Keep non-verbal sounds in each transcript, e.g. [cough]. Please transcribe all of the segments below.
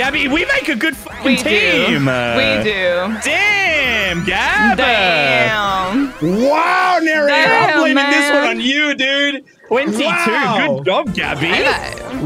Gabby, we make a good fucking We team. do. We do. Damn, Gabby. Damn. Wow, narrator. Damn, I'm blaming this one on you, dude. 22. Wow. Good job, Gabby.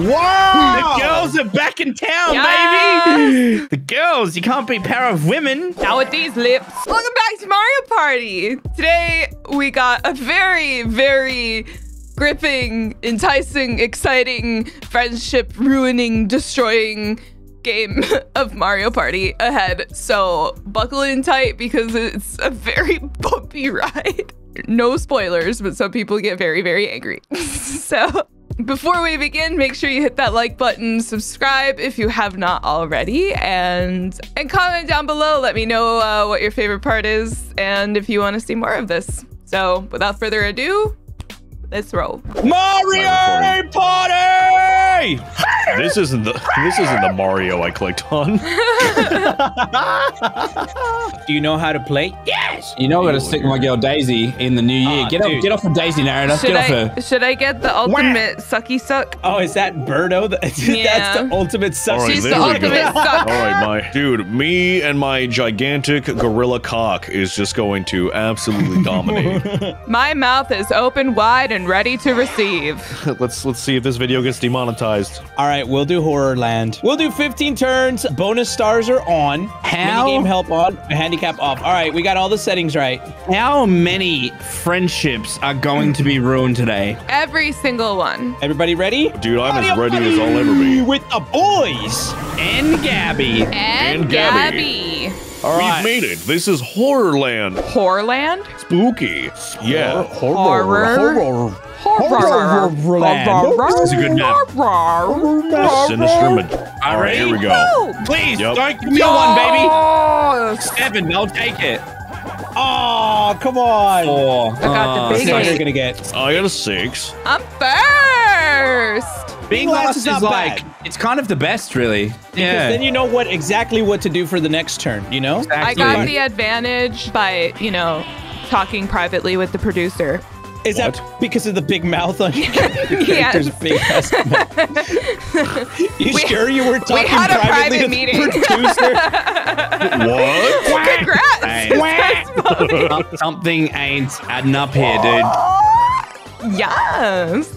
Wow. The girls are back in town, Yes. baby. The girls, you can't be power of women. Now with these lips. Welcome back to Mario Party. Today we got a very, very gripping, enticing, exciting, friendship ruining, destroying game [laughs] of Mario Party ahead. So buckle in tight because it's a very [laughs] bumpy ride. No spoilers, but some people get very, very angry. [laughs] so before we begin, make sure you hit that like button, subscribe if you have not already, and and comment down below. Let me know uh, what your favorite part is and if you want to see more of this. So without further ado, let's roll. Mario Party. [laughs] This isn't the this isn't the Mario I clicked on. [laughs] Do you know how to play? Yes. You know I'm gonna stick my girl Daisy in the new year. Ah, get dude. off, get off of Daisy narrator. Should Get off I her. should I get the ultimate sucky suck? Oh, is that Birdo? yeah. [laughs] That's the ultimate All right, She's the ultimate suck. All right, my dude, me and my gigantic gorilla cock is just going to absolutely dominate. My mouth is open wide and ready to receive. [laughs] let's let's see if this video gets demonetized. All right, we'll do Horrorland. We'll do 15 turns. Bonus stars are on. How? Game help on. Handicap off. All right, we got all the settings right. How many friendships are going to be ruined today? Every single one. Everybody ready? Dude, I'm as ready as I'll ever be. With the boys. And Gabby. And, And Gabby. Gabby. All right. We've made it. This is Horrorland. Horrorland? Spooky. Yeah. Horror. Horror. Horror. This is a good map. The sinister. Ma- All right, here we go. Please, Yep. don't give me a one, baby. Seven, I'll take it. Oh, come on. Four. I got the Uh, big That's you're gonna get. I got a six. I'm first. Being Last last is is not like, bad. It's kind of the best, really. Because Yeah. then you know what exactly what to do for the next turn, you know? I got the advantage by, you know, talking privately with the producer. Is that because of the big mouth on [laughs] your character's Yes. big ass mouth? [laughs] You We- sure you were talking had a privately private to meeting. the producer? [laughs] What? Congrats! Some- Something ain't adding up here, dude. yes.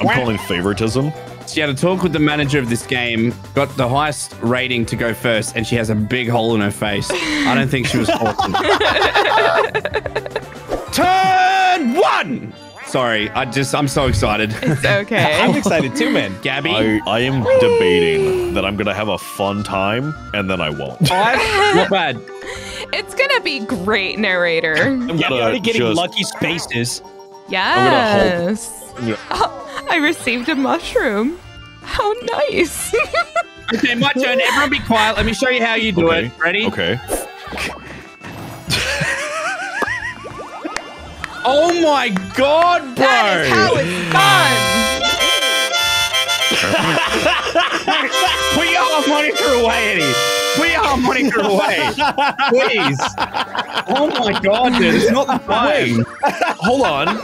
I'm calling favoritism. She had a talk with the manager of this game, got the highest rating to go first, and she has a big hole in her face. I don't think she was awesome. [laughs] Turn one! Sorry, I just, I'm so excited. It's okay. [laughs] I'm excited too, man. Gabby, I, I am debating that I'm gonna have a fun time and then I won't. [laughs] five? Not bad. it's gonna be great, narrator. I'm Yeah, gonna you're already getting just- lucky spaces. Yes. I'm Oh, I received a mushroom. How nice. [laughs] Okay, my turn. Everyone be quiet. Let me show you how you do Okay. it. Ready? Okay. [laughs] Oh my god, bro! that is how it's done. Put your harmonica away, Eddie. Put your harmonica away. Please. Oh my god, dude. It's not [laughs] the time. Hold on.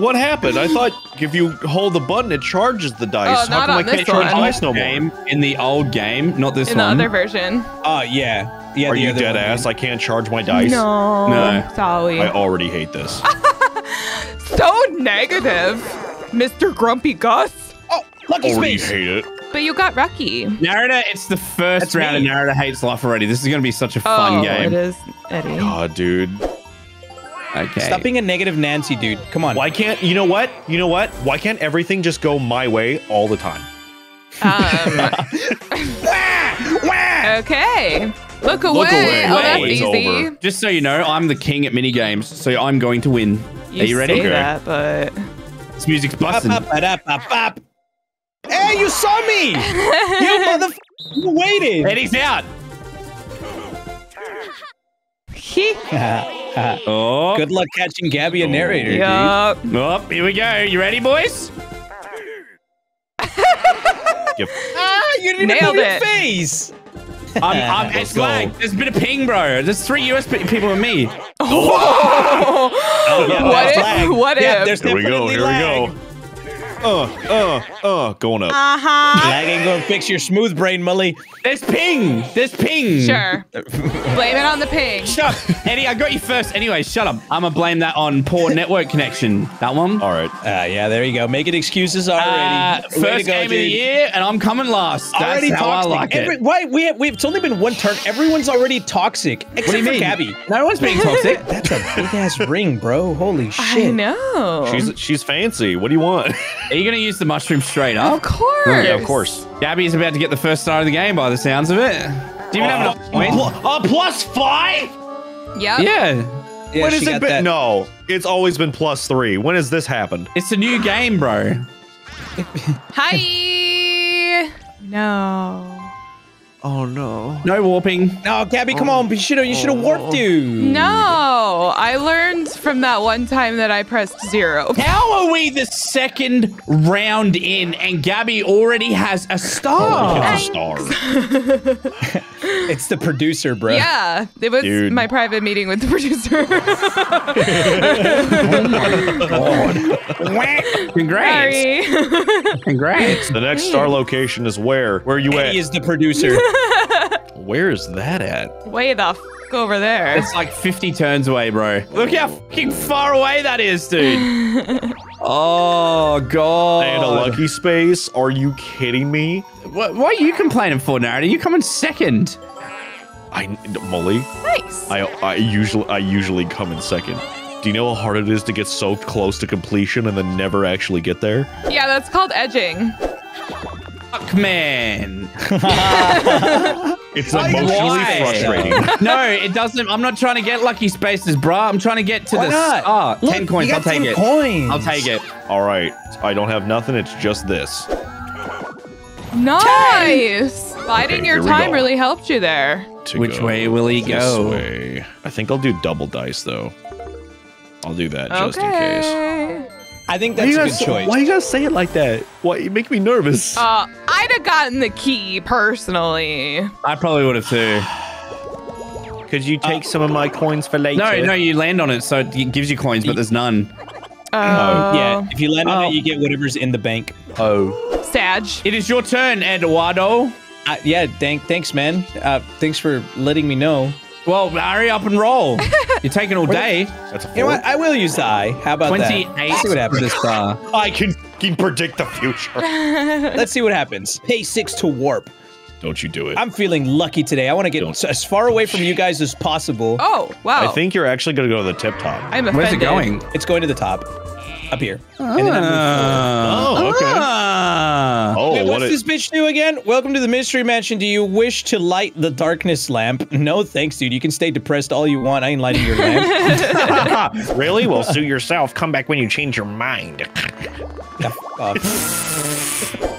what happened? I thought if you hold the button, it charges the dice. Oh, How not come I on can't this charge one. dice no more? Game in the old game, not this In the other version. Oh, yeah. Yeah, Are you dead one. ass? I can't charge my dice. No. No. Sorry. I already hate this. [laughs] so negative, Mr. Grumpy Gus. Oh, lucky already space. hate it. But you got Rucky. Narrator, it's the first That's round me. of Narrator Hates Life already. This is going to be such a fun oh, game. it is Eddie. God, dude. Okay. Stop being a negative Nancy, dude. Come on. Why can't you know what? You know what? Why can't everything just go my way all the time? Um, [laughs] [laughs] okay. Look away. away. Oh, that's easy. over. Just so you know, I'm the king at minigames, so I'm going to win. You Are you ready? say Okay. that, but This music's busting. bop, ba-da, bop, bop. Hey, you saw me! you [laughs] motherfucker! You waited! he's out. [laughs] Oh. Good luck catching Gabby a narrator, dude. yup. Oh, here we go. You ready, boys? Yep. [laughs] Ah, you didn't Nailed move your it. face! I'm, I'm, it's lag. There's a bit of ping, bro. There's three US people and me. Oh, yeah, What that's if- lag. what yeah, if? There's Here we go. definitely Here we go. Uh, uh, uh, going up. Uh huh. Lag ain't gonna fix your smooth brain, Mully. There's ping. There's ping. Sure. Blame it on the ping. Shut up. Eddie, I got you first. Anyway, shut up. I'm going to blame that on poor network connection. That one. All right. Ah, yeah, there you go. Making excuses already. Uh, Way to first go, game of the dude. year, and I'm coming last. That's Already how toxic. I like Every, it. Why? We have, we have, it's only been one turn. Everyone's already toxic. Except What do you for mean? Gabby. No one's being toxic. That's a big ass ring, bro. Holy shit. I shit. know. She's she's fancy. What do you want? [laughs] Are you going to use the mushroom straight up? of course. yeah, of course. Gabby's about to get the first star of the game by the sounds of it. Do you even have enough points? A plus five? Yep. Yeah. Yeah, when has it been? that- No, it's always been plus three. When has this happened? It's a new game, bro. Hi. [laughs] No. Oh no. No warping. No, Gabby, come on. You oh. should have. You should have warped you. No. I learned from that one time that I pressed zero. How are we the second round in and Gabby already has a star? Oh, it's a star. [laughs] It's the producer, bro. Yeah, it was Dude. my private meeting with the [laughs] producer. [laughs] Oh Congrats. Sorry. Congrats. The next star location is where? Where are you Eddie at? He is the producer. Where is that at? Way the f- over there. It's like 50 turns away, bro. Look how fucking far away that is, dude. [laughs] oh, God. And a lucky space? Are you kidding me? What, what are you complaining for, Narrator? You coming second. I Mully. Nice. I I usually I usually come in second. Do you know how hard it is to get so close to completion and then never actually get there? Yeah, that's called edging. Fuck, man. It's emotionally Why? frustrating. no, it doesn't. I'm not trying to get lucky spaces, bro. I'm trying to get to Why the not? star. Look, 10 coins. I'll got take it. Coins. I'll take it. All right, I don't have nothing. It's just this. Nice. Biding Okay, your time really helped you there. To Which go way will he this go? way. I think I'll do double dice though. I'll do that just in case. Okay. I think that's a good choice. Why you gotta say it like that? Why you make me nervous? Uh, I'd have gotten the key personally. I probably would have too. Could you take some of my coins for later? No, no, you land on it, so it gives you coins, but there's none. Oh, Yeah, if you land on Oh. it, you get whatever's in the bank. Oh, Sag. It is your turn, Eduardo. Uh, yeah, thank, thanks, man. Uh, thanks for letting me know. Well, hurry up and roll. [laughs] You're taking all day. that's a four. You know what? I will use the eye. How about 28 that? Let's see what happens. the star. I can fucking predict the future. [laughs] Let's see what happens. Pay six to warp. Don't you do it. I'm feeling lucky today. I want to get Don't- as far away from you guys as possible. Oh, wow. I think you're actually gonna go to the tip top. I'm offended. Where's it going? It's going to the top, up here, and then I move Oh, okay. Ah. Oh, Wait, what's it, this bitch do again? Welcome to the Mystery Mansion. Do you wish to light the darkness lamp? No, thanks, dude. You can stay depressed all you want. I ain't lighting your lamp. [laughs] really? Well, suit yourself. Come back when you change your mind. Uh, [laughs]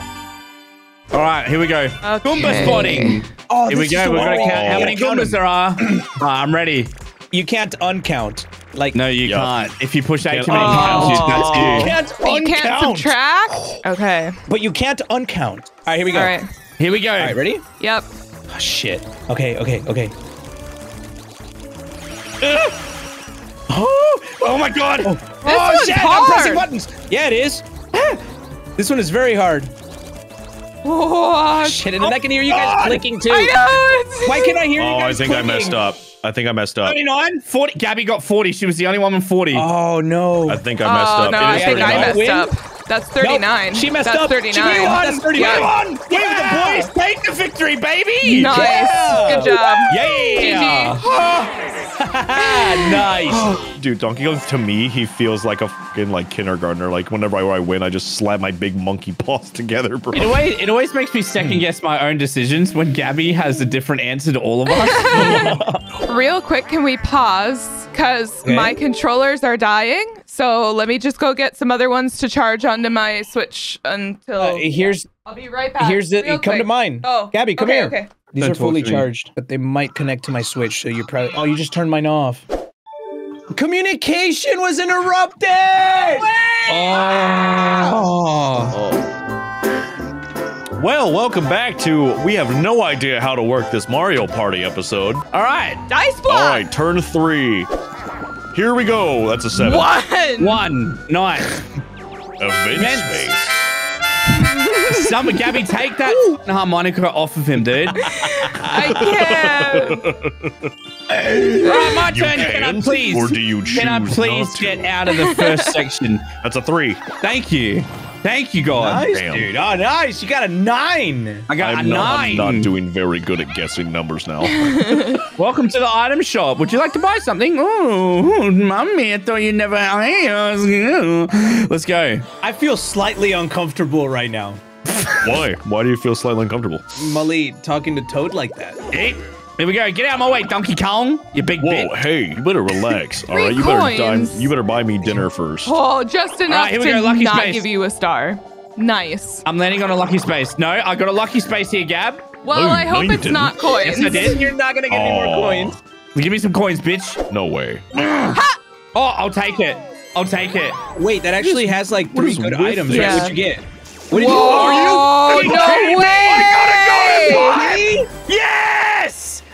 All right, here we go. Goomba Okay. spotting. oh, Here we go. We're gonna count how gotta many count Goombas 'em. there are. [clears throat] Ah, I'm ready. You can't uncount. Like No, you Yup. can't. If you push eight Can't too many times, you- oh. you you. can't You can't uncount. subtract? Okay. But you can't uncount. All right, here we go. All right. Here we go. All right, ready? Yep. Oh, shit. Okay, okay, okay. Oh, [gasps] oh my god! Oh, This oh one's shit! hard. I'm pressing buttons. Yeah, it is. [gasps] this one is very hard. What? Shit, and I can hear you guys [gasps] clicking too. I know. Why can't I hear you Oh, I guys think I messed up. I think I messed up. 39, 40. Gabby got 40. She was the only one with 40. Oh no. I think I messed Oh, up. no, I is think I messed Win? up. That's 39. she messed That's up. 39. She won. That's 39. Yeah. Give the boys take the victory, baby. Nice. Yeah. Good job. Yeah. GG. [laughs] nice. [gasps] Dude, Donkey Kong to me, he feels like a fucking like kindergartner. Like whenever I, I win, I just slap my big monkey paws [laughs] together, bro. It always, it always makes me second guess my own decisions when Gabby has a different answer to all of us. [laughs] Real quick, can we pause? Because Okay. my controllers are dying. So let me just go get some other ones to charge onto my Switch until. Uh, here's I'll be right back. here's the Real come to mine. Oh, Gabby, come okay, here. Okay. These Ten, are fully three. charged, but they might connect to my Switch, so you're probably. Oh, you just turned mine off. Communication was interrupted. Wait! Ah. Ah. oh. Well, welcome back to We Have No Idea How to Work This Mario Party episode. All right. Dice block. All right, turn three. Here we go. That's a seven. One. One. Nice. Event space. Summer, Gabby, take that harmonica off of him, dude. I can't. Right, my You turn. Can I please? or do you choose Can I please not to? get out of the first section? That's a three. Thank you. Thank you, God. Nice, Damn. dude. Oh, nice. You got a nine. I got I'm a not, nine. I'm not doing very good at guessing numbers now. [laughs] Welcome to the item shop. Would you like to buy something? Oh, mommy, I thought you'd never. Let's go. I feel slightly uncomfortable right now. Why? Why do you feel slightly uncomfortable? Mully talking to Toad like that. Hey, here we go. Get out of my way, Donkey Kong. You big Whoa, bitch. hey, you better relax. [laughs] all right, Three right, you better dime, you better buy me dinner first. Oh, just enough here we to go, lucky not space. give you a star. Nice. I'm landing on a lucky space. No, I got a lucky space here, Gab. Well, No, I hope you it's didn't. not coins. Yes, I did. You're not gonna get any Aw. more coins. Give me some coins, bitch. No way. Ha! Oh, I'll take it. I'll take it. Wait, that actually has like three good items. this? Right? Yeah. What you get? What did Whoa, you? no way! Yes!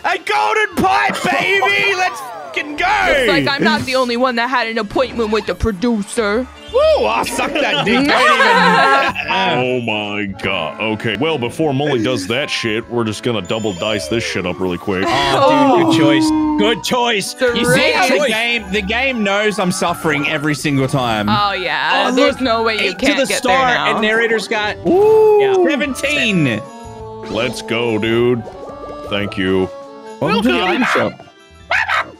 A golden pipe, baby! [laughs] Let's fucking go! It's like I'm not the only one that had an appointment with the producer. Woo! I sucked that dick. [laughs] Oh my god. Okay. Well, before Mully does that shit, we're just gonna double dice this shit up really quick. Oh, oh dude, good choice. Good choice. The You see how the game, the game knows I'm suffering every single time. Oh yeah, Oh, there's look, no way you can't to the get star, there now. and narrator's got. Ooh, Yeah. 17. Let's go, dude. Thank you. Welcome to the item shop.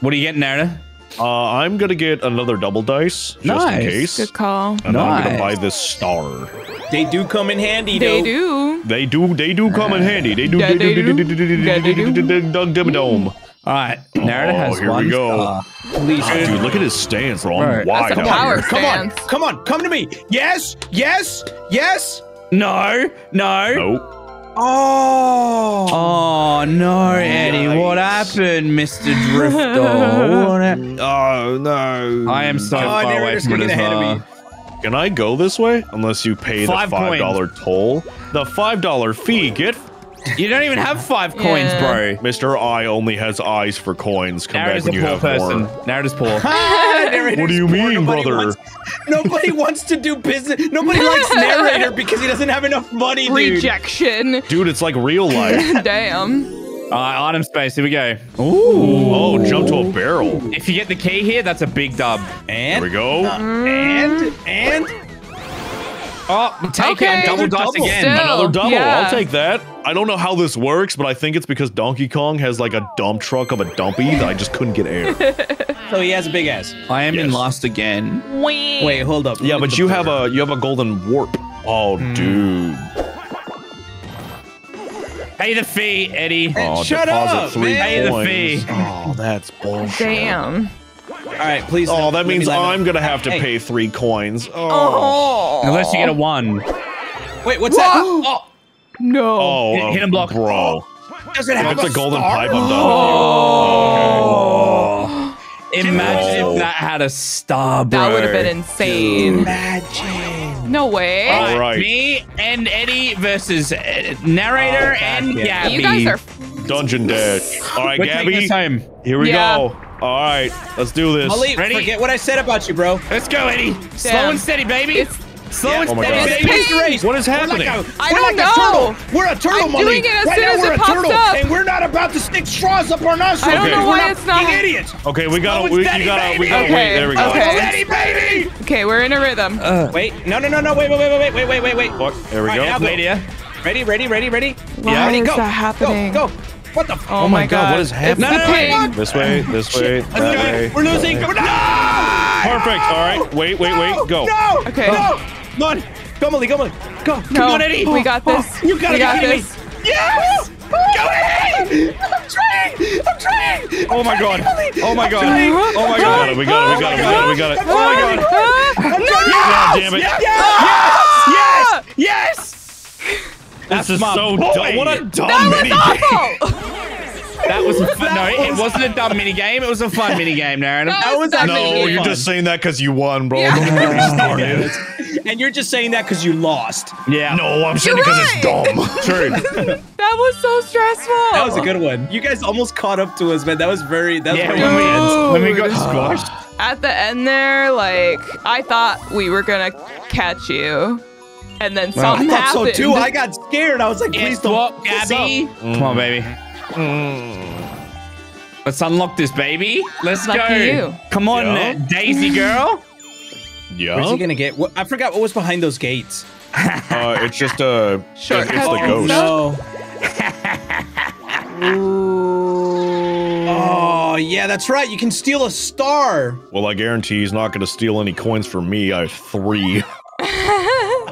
What are you getting, Narrator? Uh, I'm gonna get another double dice just Nice. in case. Good call. And I'm gonna buy this star. They do come in handy, They though. do. They do. They do come in handy. They do. Yeah, they do. Yeah, they do. Dum dum dome. All right, Narrator has Oh, here we one go. star. Please, Oh, dude, look at his stance, bro. I'm Right. wide That's a out power here. Come on, stance. come on, come to me. Yes, yes, yes. No, no. Nope. Oh. Oh no, Eddie! What happened, Mr. Drifter? [laughs] What Oh no. I am so Oh, far away from it as well. Can I go this way? Unless you pay Five the five dollar toll. The five dollar fee. Get You don't even have five coins, Yeah. bro. Mister I only has eyes for coins. Come Narrator's back a when you poor have person. more. Narrator's poor. [laughs] What do you poor. mean, Nobody brother? Wants, nobody wants to do business. Nobody likes [laughs] narrator because he doesn't have enough money, dude. Rejection. Dude, it's like real life. [laughs] Damn. All right, item space. Here we go. Ooh. oh, jump to a barrel. If you get the key here, that's a big dub. And There we go. Uh, and and Oh, take Okay. it and double dice Double. again. Still. Another double. yeah. I'll take that. I don't know how this works, but I think it's because Donkey Kong has like a dump truck of a dumpy that I just couldn't get air. [laughs] so he has a big ass. I am in Yes. last again. Wait, hold up. yeah, but you the have a you have a golden warp. Oh, hmm. dude. Pay the fee, Eddie. Oh, shut deposit up, three man. Pay the fee. Oh, that's bullshit. Damn. All right, please. Oh, let that means land on- I'm gonna have to Hey, pay three coins. Oh. Oh. Unless you get a one. Wait, what's that? Oh, No. Oh, Hit- hit him block. bro. does it If have it's a golden star? pipe, I'm done. Oh. Imagine Bro. if that had a star, bro. that would have been insane. Imagine. No way. Alright. Me and Eddie versus uh, narrator Oh, and yeah. Gabby. you guys are. Dungeon dash. All right, We're Gabby. Time. Here we yeah. go. All right, let's do this. Malik, Ready? forget what I said about you, bro. Let's go, Eddie. Damn. Slow and steady, baby. It's Slow yeah. and oh steady, baby. What is happening? We're like a, I we're don't like know. A turtle. We're a turtle, I'm Malik. Doing it as right soon now, as we're it a turtle, up. and we're not about to stick straws up our nostrils. I don't okay. know why it's not. idiots. Okay, we gotta, we, steady, gotta, we gotta okay. wait. There we go. Okay. Steady, baby. Okay, we're in a rhythm. Uh, wait, no, no, no, no. Wait, wait, wait, wait, wait, wait, wait, wait. There we All go. Right, now, Ready, ready, ready, ready. Why ready, is go. that happening? Go, go. What the? F- oh, my god. what is happening? the No, no, no, ping. This way, this way, that way. We're losing. No! Perfect. All right. Wait, wait, wait. Go. No! Okay. No! Come on. Go, Mully. Go, Mully. Go. No, Come on, Eddie. we got this. You gotta we got get me. this. Yes! Go, Eddie! I'm trying. I'm trying. I'm Oh my god. Oh my god. Oh my god. We got it. We got it. We got it. We got it. I'm trying. Ah! God damn it. Yes! Yes! Yes! This is my so boy. dumb. What a dumb That mini was game. awful. That was a [laughs] fun, no. It wasn't a [laughs] dumb mini game. It was a fun mini game, Darren. That was actually actually No, really you're fun. just saying that because you won, bro. Yeah. Don't get me started. And you're just saying that because you lost. Yeah. No, I'm saying it because it's dumb. [laughs] True. That was so stressful. That was a good one. You guys almost caught up to us, man. That was very. That was Yeah, very when we, intense. got squashed. [sighs] At the end there, like I thought we were gonna catch you, and then I something thought so happened. too. I got scared. I was like, please Guess don't. what, fuck Gabby? up. Come on, baby. Let's unlock this, baby. Let's Lucky go. you. Come on, Yeah. Daisy girl. Yeah. Where's he gonna get? What, I forgot what was behind those gates. Uh, it's just a. Sure. It's the ghost. No. [laughs] Oh yeah, that's right. You can steal a star. Well, I guarantee he's not going to steal any coins from me. I have three. [laughs]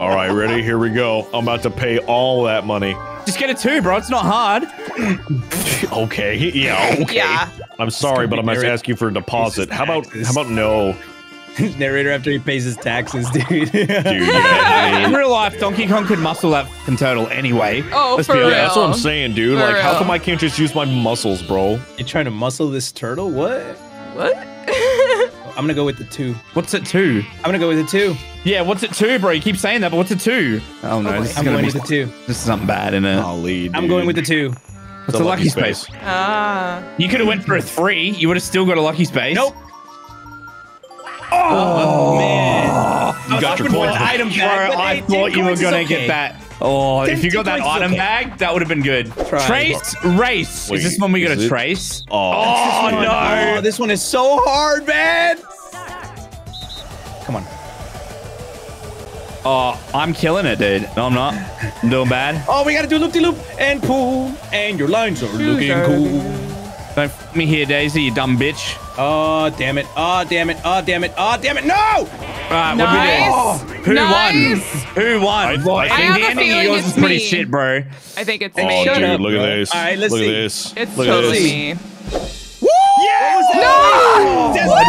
all right, ready? Here we go. I'm about to pay all that money. Just get a two, bro. It's not hard. [clears throat] Okay. Yeah. [laughs] Okay. Yeah. I'm sorry, but I must Eric. ask you for a deposit. How about taxes. how about no, [laughs] Narrator after he pays his taxes, dude. dude? Yeah, [laughs] In real life, Donkey Kong could muscle that fucking turtle anyway. Oh, Let's for be real. honest. that's what I'm saying, dude. For like, how come I can't just use my muscles, bro? You're trying to muscle this turtle? What? What? I'm gonna go with the two. What's it two? I'm gonna go with the two. Yeah, what's it two, bro? You keep saying that, but what's it two? Oh no, this is I'm gonna going be with the two. this is something bad in it. I'll Golly, I'm going with the two. What's a lucky space? ah. You could have went for a three. You would have still got a lucky space. Nope. Oh, man. You got your hoping for coins. an item Bro, bag, but I hey, thought 10 you were coins is gonna okay. get that. Oh, Ten- if you got ten that coins is item okay. bag, that would have been good. Try. Trace, race. Wait, is this one we got is to it? trace? Oh, Oh, no. Oh, this one is so hard, man. Oh, I'm killing it, dude. No, I'm not. I'm doing bad. [laughs] Oh, we gotta do loop de loop and pull, and your lines are looking cool. Don't f me here, Daisy, you dumb bitch. Oh, damn it. Oh, damn it. Oh, damn it. Oh, damn it. No! All right, what Nice. do we do? Who Nice. won? Who won? I- Well, I think have a the ending of yours is pretty me. shit, bro. I think it's oh, me. Shut dude, up, look bro. at this. All right, let's look see. at this. It's look totally at this. me. Yeah! No! That's What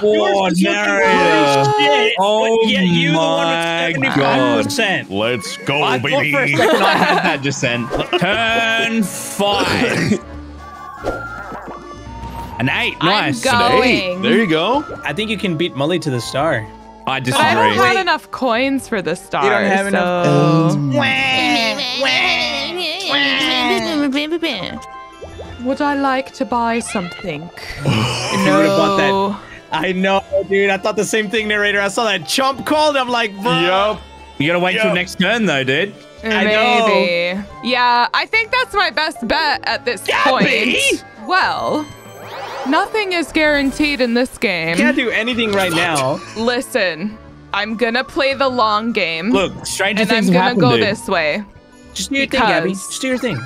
the narrator? narrator! Oh, Yours is looking narrator. pretty shit, Oh but yet you the one my with God. 75%. Let's go, I baby. for a second I had that descent. [laughs] Turn five. An eight. I'm Nice. going. There you go. I think you can beat Mully to the star. I But I don't have enough coins for the star. You don't have so... enough. Oh. Would I like to buy something? If you would've bought that- I know, dude. I thought the same thing, narrator. I saw that chump called. I'm like, bro. Yup. You gotta wait till next turn though, dude. I know. Maybe. Yeah, I think that's my best bet at this Gabby! point. Well, nothing is guaranteed in this game. You can't do anything right now. Listen, I'm gonna play the long game. Look, stranger and I'm gonna happened, go dude. this way. Just do your thing, Gabby. Just do your thing.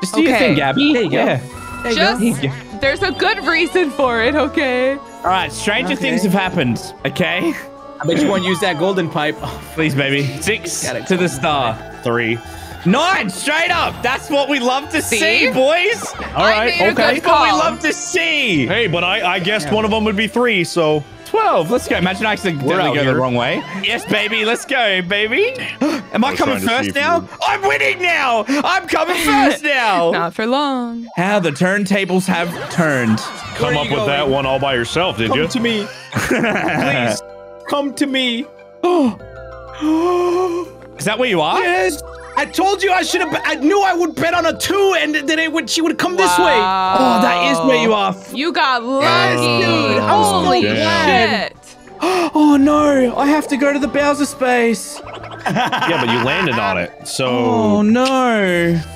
Just do your thing, Gabby. There you go. Yeah. There you Just go. There's a good reason for it, okay? All right, stranger Okay. things have happened. Okay, I bet you won't use that golden pipe. [laughs] Oh, please, baby. Six Gotta to the star. Three. Nine, straight up. That's what we love to see, See? boys. All I right. made a Okay. That's what we love to see. Hey, but I I guessed one of them would be three. So 12. Let's go. Imagine I accidentally We're go the wrong way. Yes, baby. Let's go, baby. [gasps] Am I was coming trying to see first now? you- I'm winning now. I'm coming first [laughs] now. Not for long. How the turntables have turned. come up you with that one all by yourself, did come you? Come to me. [laughs] Please. Come to me. [gasps] [gasps] Is that where you are? Yes. I told you I should have. I knew I would bet on a two, and then it would. She would come this way. Oh, that is where you are. You got lucky. dude. I'm so Holy glad. shit. Oh no, I have to go to the Bowser space. yeah, but you landed on it. So. Oh no.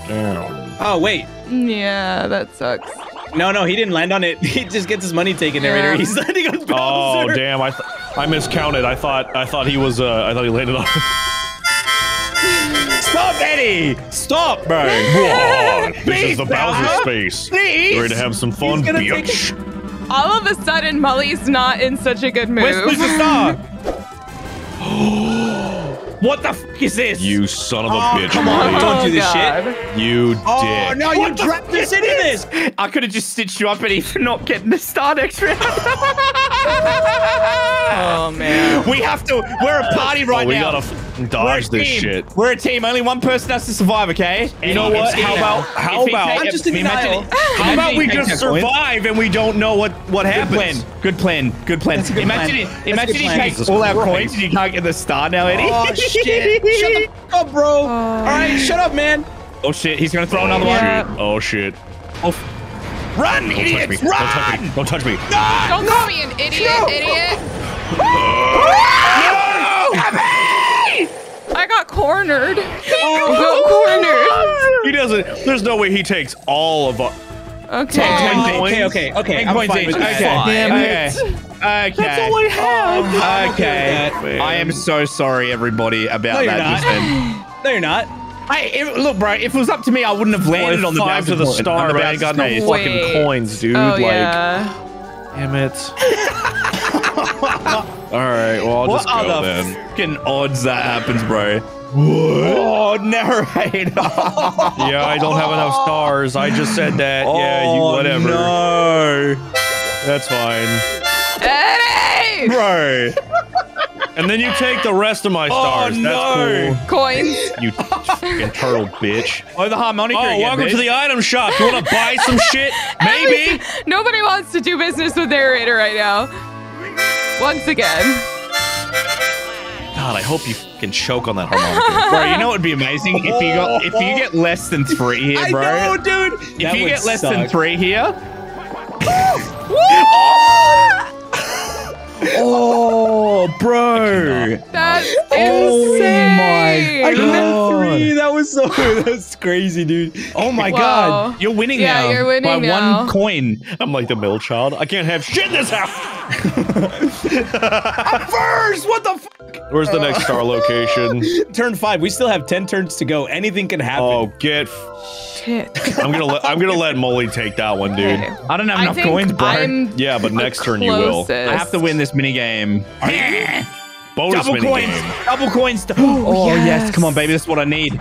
Damn. Oh wait. Yeah, that sucks. No, no, he didn't land on it. [laughs] He just gets his money taken, narrator. Yeah. He's landing on Bowser. Oh damn! I th- I miscounted. I thought I thought he was. Uh, I thought he landed on. [laughs] Stop, Eddie. Stop, bro. [laughs] Whoa, this Please, is the Bowser Bowser. space. Please. You ready to have some fun, He's gonna take bitch? All of a sudden, Mully's not in such a good mood. Where's where's the star? [laughs] what the fuck is this? You son of a Oh, bitch! come on, don't do this oh, God. shit. You Oh dick. no, you What the dragged us into this. I could have just stitched you up, Eddie, for not getting the star next round. [laughs] Oh man. We have to. We're a party right oh, we now. gotta f- dodge this team. shit. We're a team. Only one person has to survive. Okay. You know what? How about how about I'm just in denial. How about we just survive and we don't know what what Good happens? plan. Good plan. Good plan. Good imagine plan. it. Imagine he takes all our Christ. coins and you can't get the star now, Eddie. Oh [laughs] shit! Shut the fuck up, bro. Uh, all right, shut up, man. Oh shit! He's gonna throw another Yeah. one. Oh shit! Oh, f- run, Don't touch me! Don't touch me! Don't touch me! Don't call me an idiot, idiot. No. I got cornered. [laughs] Oh, I got cornered. [laughs] He doesn't. There's no way he takes all of our. Okay. Oh, okay, okay, okay. Ten I'm points fine each. with Okay. that. Okay. Okay. That's all I have. Um, okay. man. I am so sorry, everybody, about you're that not. just then. No, you're not. Hey, if, look, bro. If it was up to me, I wouldn't have landed on the five to the bouncy star, the but I ain't got bouncy no. Wait. fucking coins, dude. Oh like, yeah. damn it. [laughs] all right, well I'll What just go are the then. fucking odds that happens, bro? What? Oh, narrator. [laughs] Yeah, I don't have enough stars. I just said that. yeah, you Oh, whatever. No, That's fine. Eddie! bro. And then you take the rest of my oh, stars. Oh, no. That's Coins. cool. You fucking turtle bitch. Oh, the harmonica. Oh, again, welcome to the item shop. You want to [laughs] buy some shit? Maybe. Nobody wants to do business with narrator right now. Once again. God, I hope you can choke on that harmonica. Bro, you know what would be amazing if you got if you get less than three here, bro. I bro. know, dude. If That you get less than three here, [laughs] oh, Oh, bro. That's Oh insane. my I got God. three. Oh that was so. [laughs] That's crazy, dude. Oh my Whoa. god, you're winning Yeah, now you're winning by now. one coin. I'm like the middle child. I can't have shit in this house. [laughs] First, what the? F- Where's the next star location? [laughs] Turn five. We still have ten turns to go. Anything can happen. Oh, get. Shit. I'm gonna let I'm gonna let Mully take that one, dude. Okay. I don't have I enough coins, bro. I'm Yeah, but next turn you will. I have to win this mini game. Bonus Double mini coins, game. double coins. [gasps] Oh, yes. yes. come on, baby. This is what I need.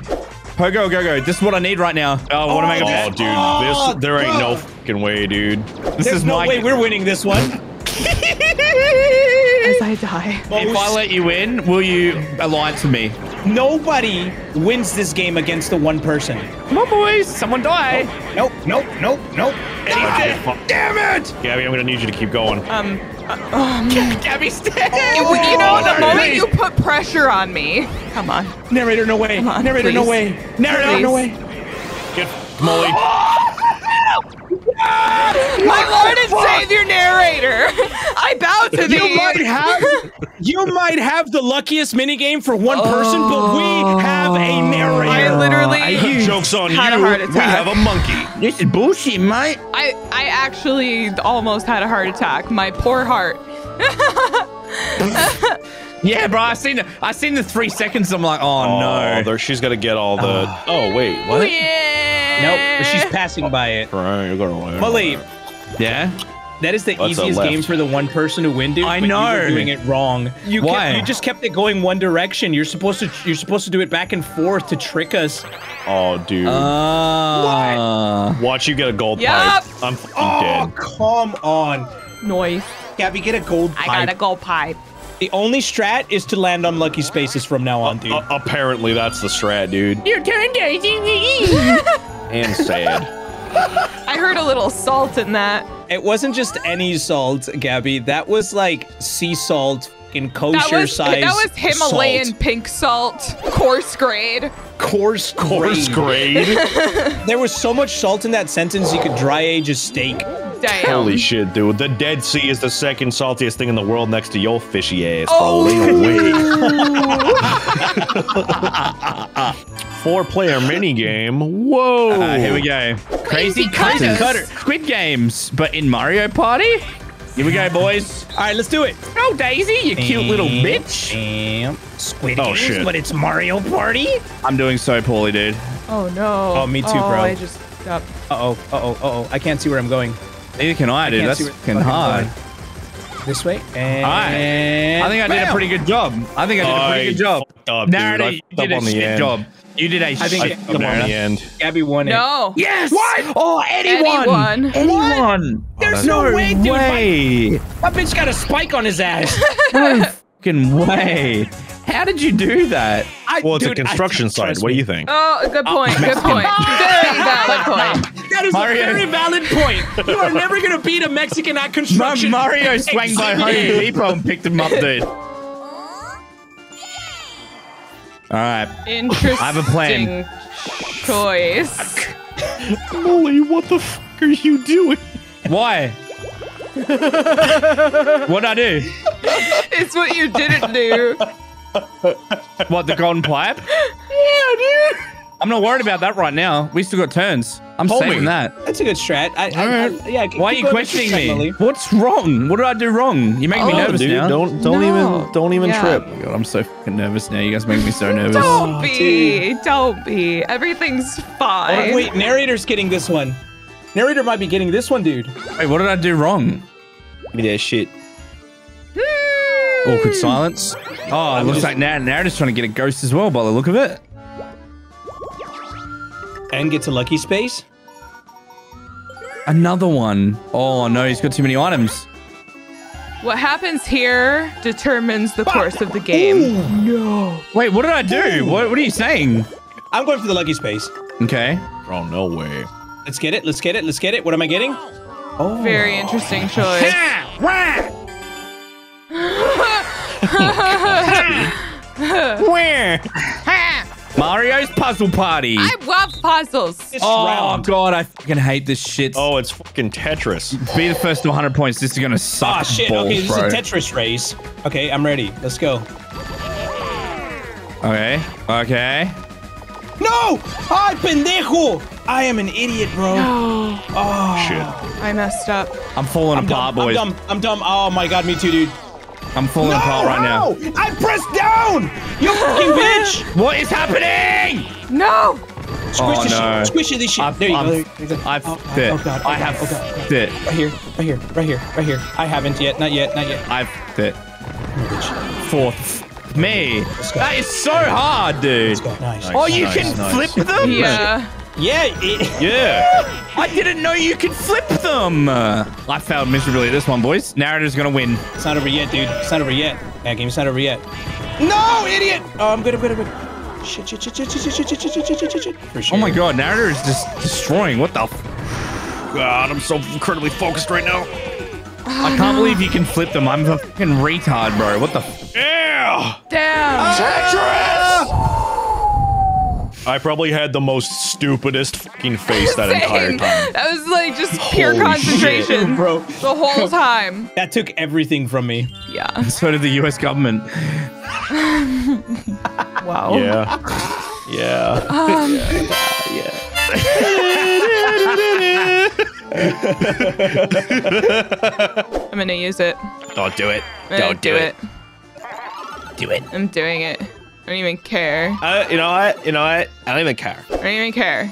Pogo, go, go. This is what I need right now. Oh, what am I Oh, gonna dude, Oh, this there ain't no God. fucking way, dude. This There's is no my way we're winning this one. [laughs] As I die. If I let you in, will you alliance with me? Nobody wins this game against the one person. Come on, boys. Someone die. Nope, nope, nope, nope. Damn it! Gabby, I'm gonna need you to keep going. Um, uh, Gabby's dead. you, you know, the no, moment please. you put pressure on me. Come on. Narrator, no way. Come on, Narrator, no way. Narrator, Please. no way. Get Mully. [laughs] [laughs] My Lord and Savior narrator. [laughs] I bow to thee. You might have you might have the luckiest minigame for one person, but we oh. have a narrator. I literally [laughs] Joke's on had you. a heart We have a monkey. This is bullshit, mate. I I actually almost had a heart attack. My poor heart. Yeah, bro. I seen the, I seen the three seconds. I'm like, oh, no. there, she's gonna get all the. Oh wait, Oh, what? yeah. Nope, she's passing by it. Right, you're gonna win. Mully, Yeah. that is the What's easiest game for the one person to win, dude. I but You know. were doing it wrong. You Why? Kept, you just kept it going one direction. You're supposed to you're supposed to do it back and forth to trick us. Oh, dude. Uh, Watch you get a gold Yup. pipe. I'm fucking Oh, dead. come on. Noise. Gabby, get a gold I pipe. I got a gold pipe. The only strat is to land on lucky spaces from now on, dude. Uh, apparently, that's the strat, dude. Your turn, Daisy. [laughs] And sad. I heard a little salt in that. it wasn't just any salt, Gabby. That was like sea salt in kosher That was size. that was Himalayan salt. pink salt, coarse grade. coarse Course grade. grade. [laughs] There was so much salt in that sentence you could dry age a steak. Damn. Holy shit, dude. The Dead Sea is the second saltiest thing in the world next to your fishy ass, Oh. Broly. Four player minigame. Whoa. Uh, here we go. Crazy, Crazy cutters. cutters. Squid Games, but in Mario Party. Here we go, boys. All right, let's do it. Oh, Daisy, you cute little bitch. Damn. Squid Oh, Games, shit. but it's Mario Party. I'm doing so poorly, dude. Oh no. Oh, me too, oh, bro. I just got Uh oh. Uh oh. Uh oh. I can't see where I'm going. Neither can I, dude. can't That's fucking fucking hard. This way. And Alright. I think I did a pretty good job. I think I did a pretty good job. fucked up, dude. I you did a on the shit end. job. You did a I shit think I it- fucked job. up on the end. Gabby won it. No. Yes. What? Oh, Eddie, Eddie won. won. Eddie What? won. There's no, way, dude. My, way. my bitch got a spike on his ass. [laughs] No fucking way. How did you do that? I, Well, it's dude, a I- construction site. What do you think? Oh, good uh, point. Good point. Very valid point. That is Mario- a very valid point. You are never gonna beat a Mexican at Ma- construction. Mario swang by Home Depot and picked him up, dude. All right. Interesting I have a plan. choice. Mully, what the fuck are you doing? Why? What'd I do? It's what you didn't do. What, the golden pipe? yeah, dude. I'm not worried about that right now. We still got turns. I'm Homie. saving that. That's a good strat. I, I, I, yeah. Why are you questioning me? Mully. What's wrong? What did I do wrong? You make me Oh, nervous dude, now. don't don't No. even don't even Yeah. trip. Oh God, I'm so fucking nervous now. You guys make me so [laughs] nervous. Don't Oh, be. Don't be. Everything's fine. Oh, wait, narrator's getting this one. Narrator might be getting this one, dude. Wait, what did I do wrong? Give me that shit. Hmm. Awkward silence. Oh, it looks just- like now Narrator's trying to get a ghost as well by the look of it. And gets a lucky space. Another one. Oh no, he's got too many items. What happens here determines the course of the game. Ooh, no. Wait, what did I do? What, what are you saying? I'm going for the lucky space. Okay. Oh no way. Let's get it. Let's get it. Let's get it. What am I getting? Oh. Very interesting choice. Where? [laughs] [laughs] Mario's Puzzle Party. I love puzzles. This oh round. god, I fucking hate this shit. Oh, it's fucking Tetris. Be the first to 100 points. This is gonna suck. Oh, shit. balls, okay, this bro. is a Tetris race. Okay, I'm ready. Let's go. Okay. Okay. No! Ay, pendejo! I am an idiot, bro. Oh. [gasps] Shit. I messed up. I'm falling I'm apart, dumb. boys. I'm dumb. I'm dumb. Oh my god, me too, dude. I'm falling no, apart right how? now. I pressed down! You fucking [laughs] bitch! What is happening? No. Oh, squish Oh, the no. shit. Squish this shit. I've, there you I'm, go. There. I've Oh, fit. Oh, oh, God, oh, I God, have oh, God, oh, fit. Right here, right here, right here, right here. I haven't yet. Not yet. Not yet. I've fit. Bitch. Fourth. Me. That is so hard, dude. Nice. Oh, you Nice, can nice. flip them? Yeah. Yeah. It, Yeah. I didn't know you could flip them. Uh, I failed miserably at this one, boys. Narrator's gonna win. it's not over yet, dude. It's not over yet. Yeah, game's not over yet. No, idiot! Oh, I'm good. I'm good. I'm good. Shit, shit, shit, shit, shit, shit, shit, shit, shit, shit, shit, shit, shit. For sure. Oh my god, Narrator is just destroying. What the? F- God, I'm so incredibly focused right now. I can't believe you can flip them. I'm a fucking retard, bro. What the? F- Yeah. Damn. Tetris. I probably had the most stupidest fucking face that [laughs] entire time. That was like just pure Holy concentration, shit, bro. The whole time. That took everything from me. Yeah. so did the U.S. government. [laughs] Wow. Yeah. Yeah. Um, I'm gonna use it. Don't do it. I'm gonna Don't do it. Do it. I'm doing it. I don't even care. Uh, you know what? You know what? I don't even care. I don't even care.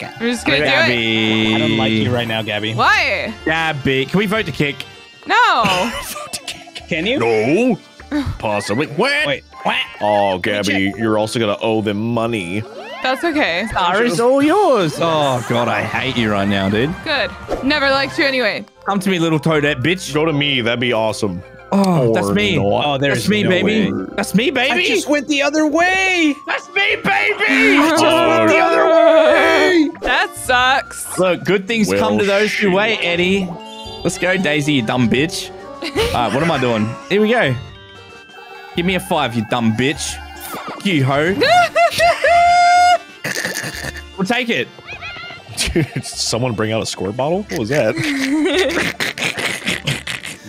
I'm just gonna do it. Gabby. I don't like you right now, Gabby. Why? Gabby. Can we vote to kick? No. [laughs] vote to kick. Can you? No. Possibly. Wait. Wait. What? Oh, Gabby, you're also gonna owe them money. That's okay. Star is all yours. Oh god, I hate you right now, dude. Good. Never liked you anyway. Come to me, little toadette bitch. Go to me. That'd be awesome. Oh, Or that's me. not. Oh, there's That's me, no baby. way. That's me, baby. I just went the other way. That's me, baby. I Oh, went the other way. That sucks. Look, good things Well, come to those who wait, Eddie. Let's go, Daisy, you dumb bitch. Alright, what am I doing? Here we go. Give me a five, you dumb bitch. Fuck you, ho. we'll take it. [laughs] Did someone bring out a squirt bottle? What was that? [laughs]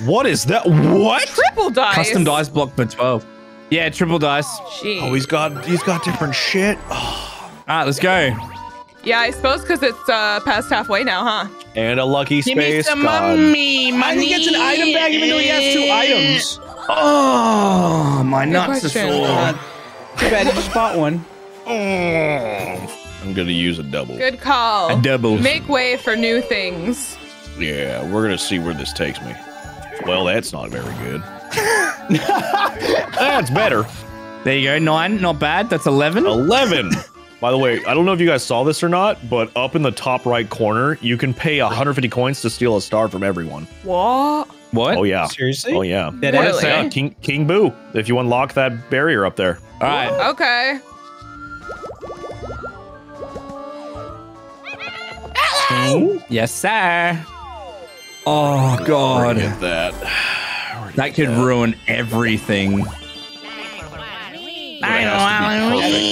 what is that? What? Triple dice. Custom dice block for 12. Yeah, triple dice. Jeez. Oh, he's got he's got different shit. [sighs] Alright, let's go. Yeah, I suppose because it's uh, past halfway now, huh? And a lucky Give me space. some God. money, I money. think it's an item bag even though he has two items. Oh, my nuts are question. sore. Uh, too bad you [laughs] just bought one. Oh, I'm gonna use a double. Good call. A double. Make way for new things. Yeah, we're gonna see where this takes me. Well, that's not very good. [laughs] that's better. There you go. Nine. Not bad. That's 11. 11. By the way, I don't know if you guys saw this or not, but up in the top right corner, you can pay 150 coins to steal a star from everyone. What? What? Oh yeah. Seriously? Oh yeah. That Really? Yeah, King King Boo. If you unlock that barrier up there. All right. Okay. Yes, sir. Oh, God. Get that. That could ruin everything. Actually,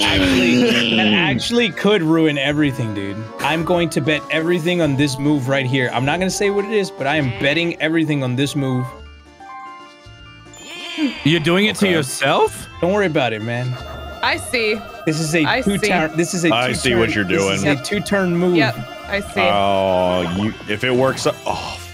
that actually could ruin everything, dude. I'm going to bet everything on this move right here. I'm not going to say what it is, but I am betting everything on this move. You're doing it to yourself? Don't worry about it, man. I see. This is a I two see. turn. This is a. I two see what you're This is doing. a two turn move. Yep. I see. Oh, you if it works oh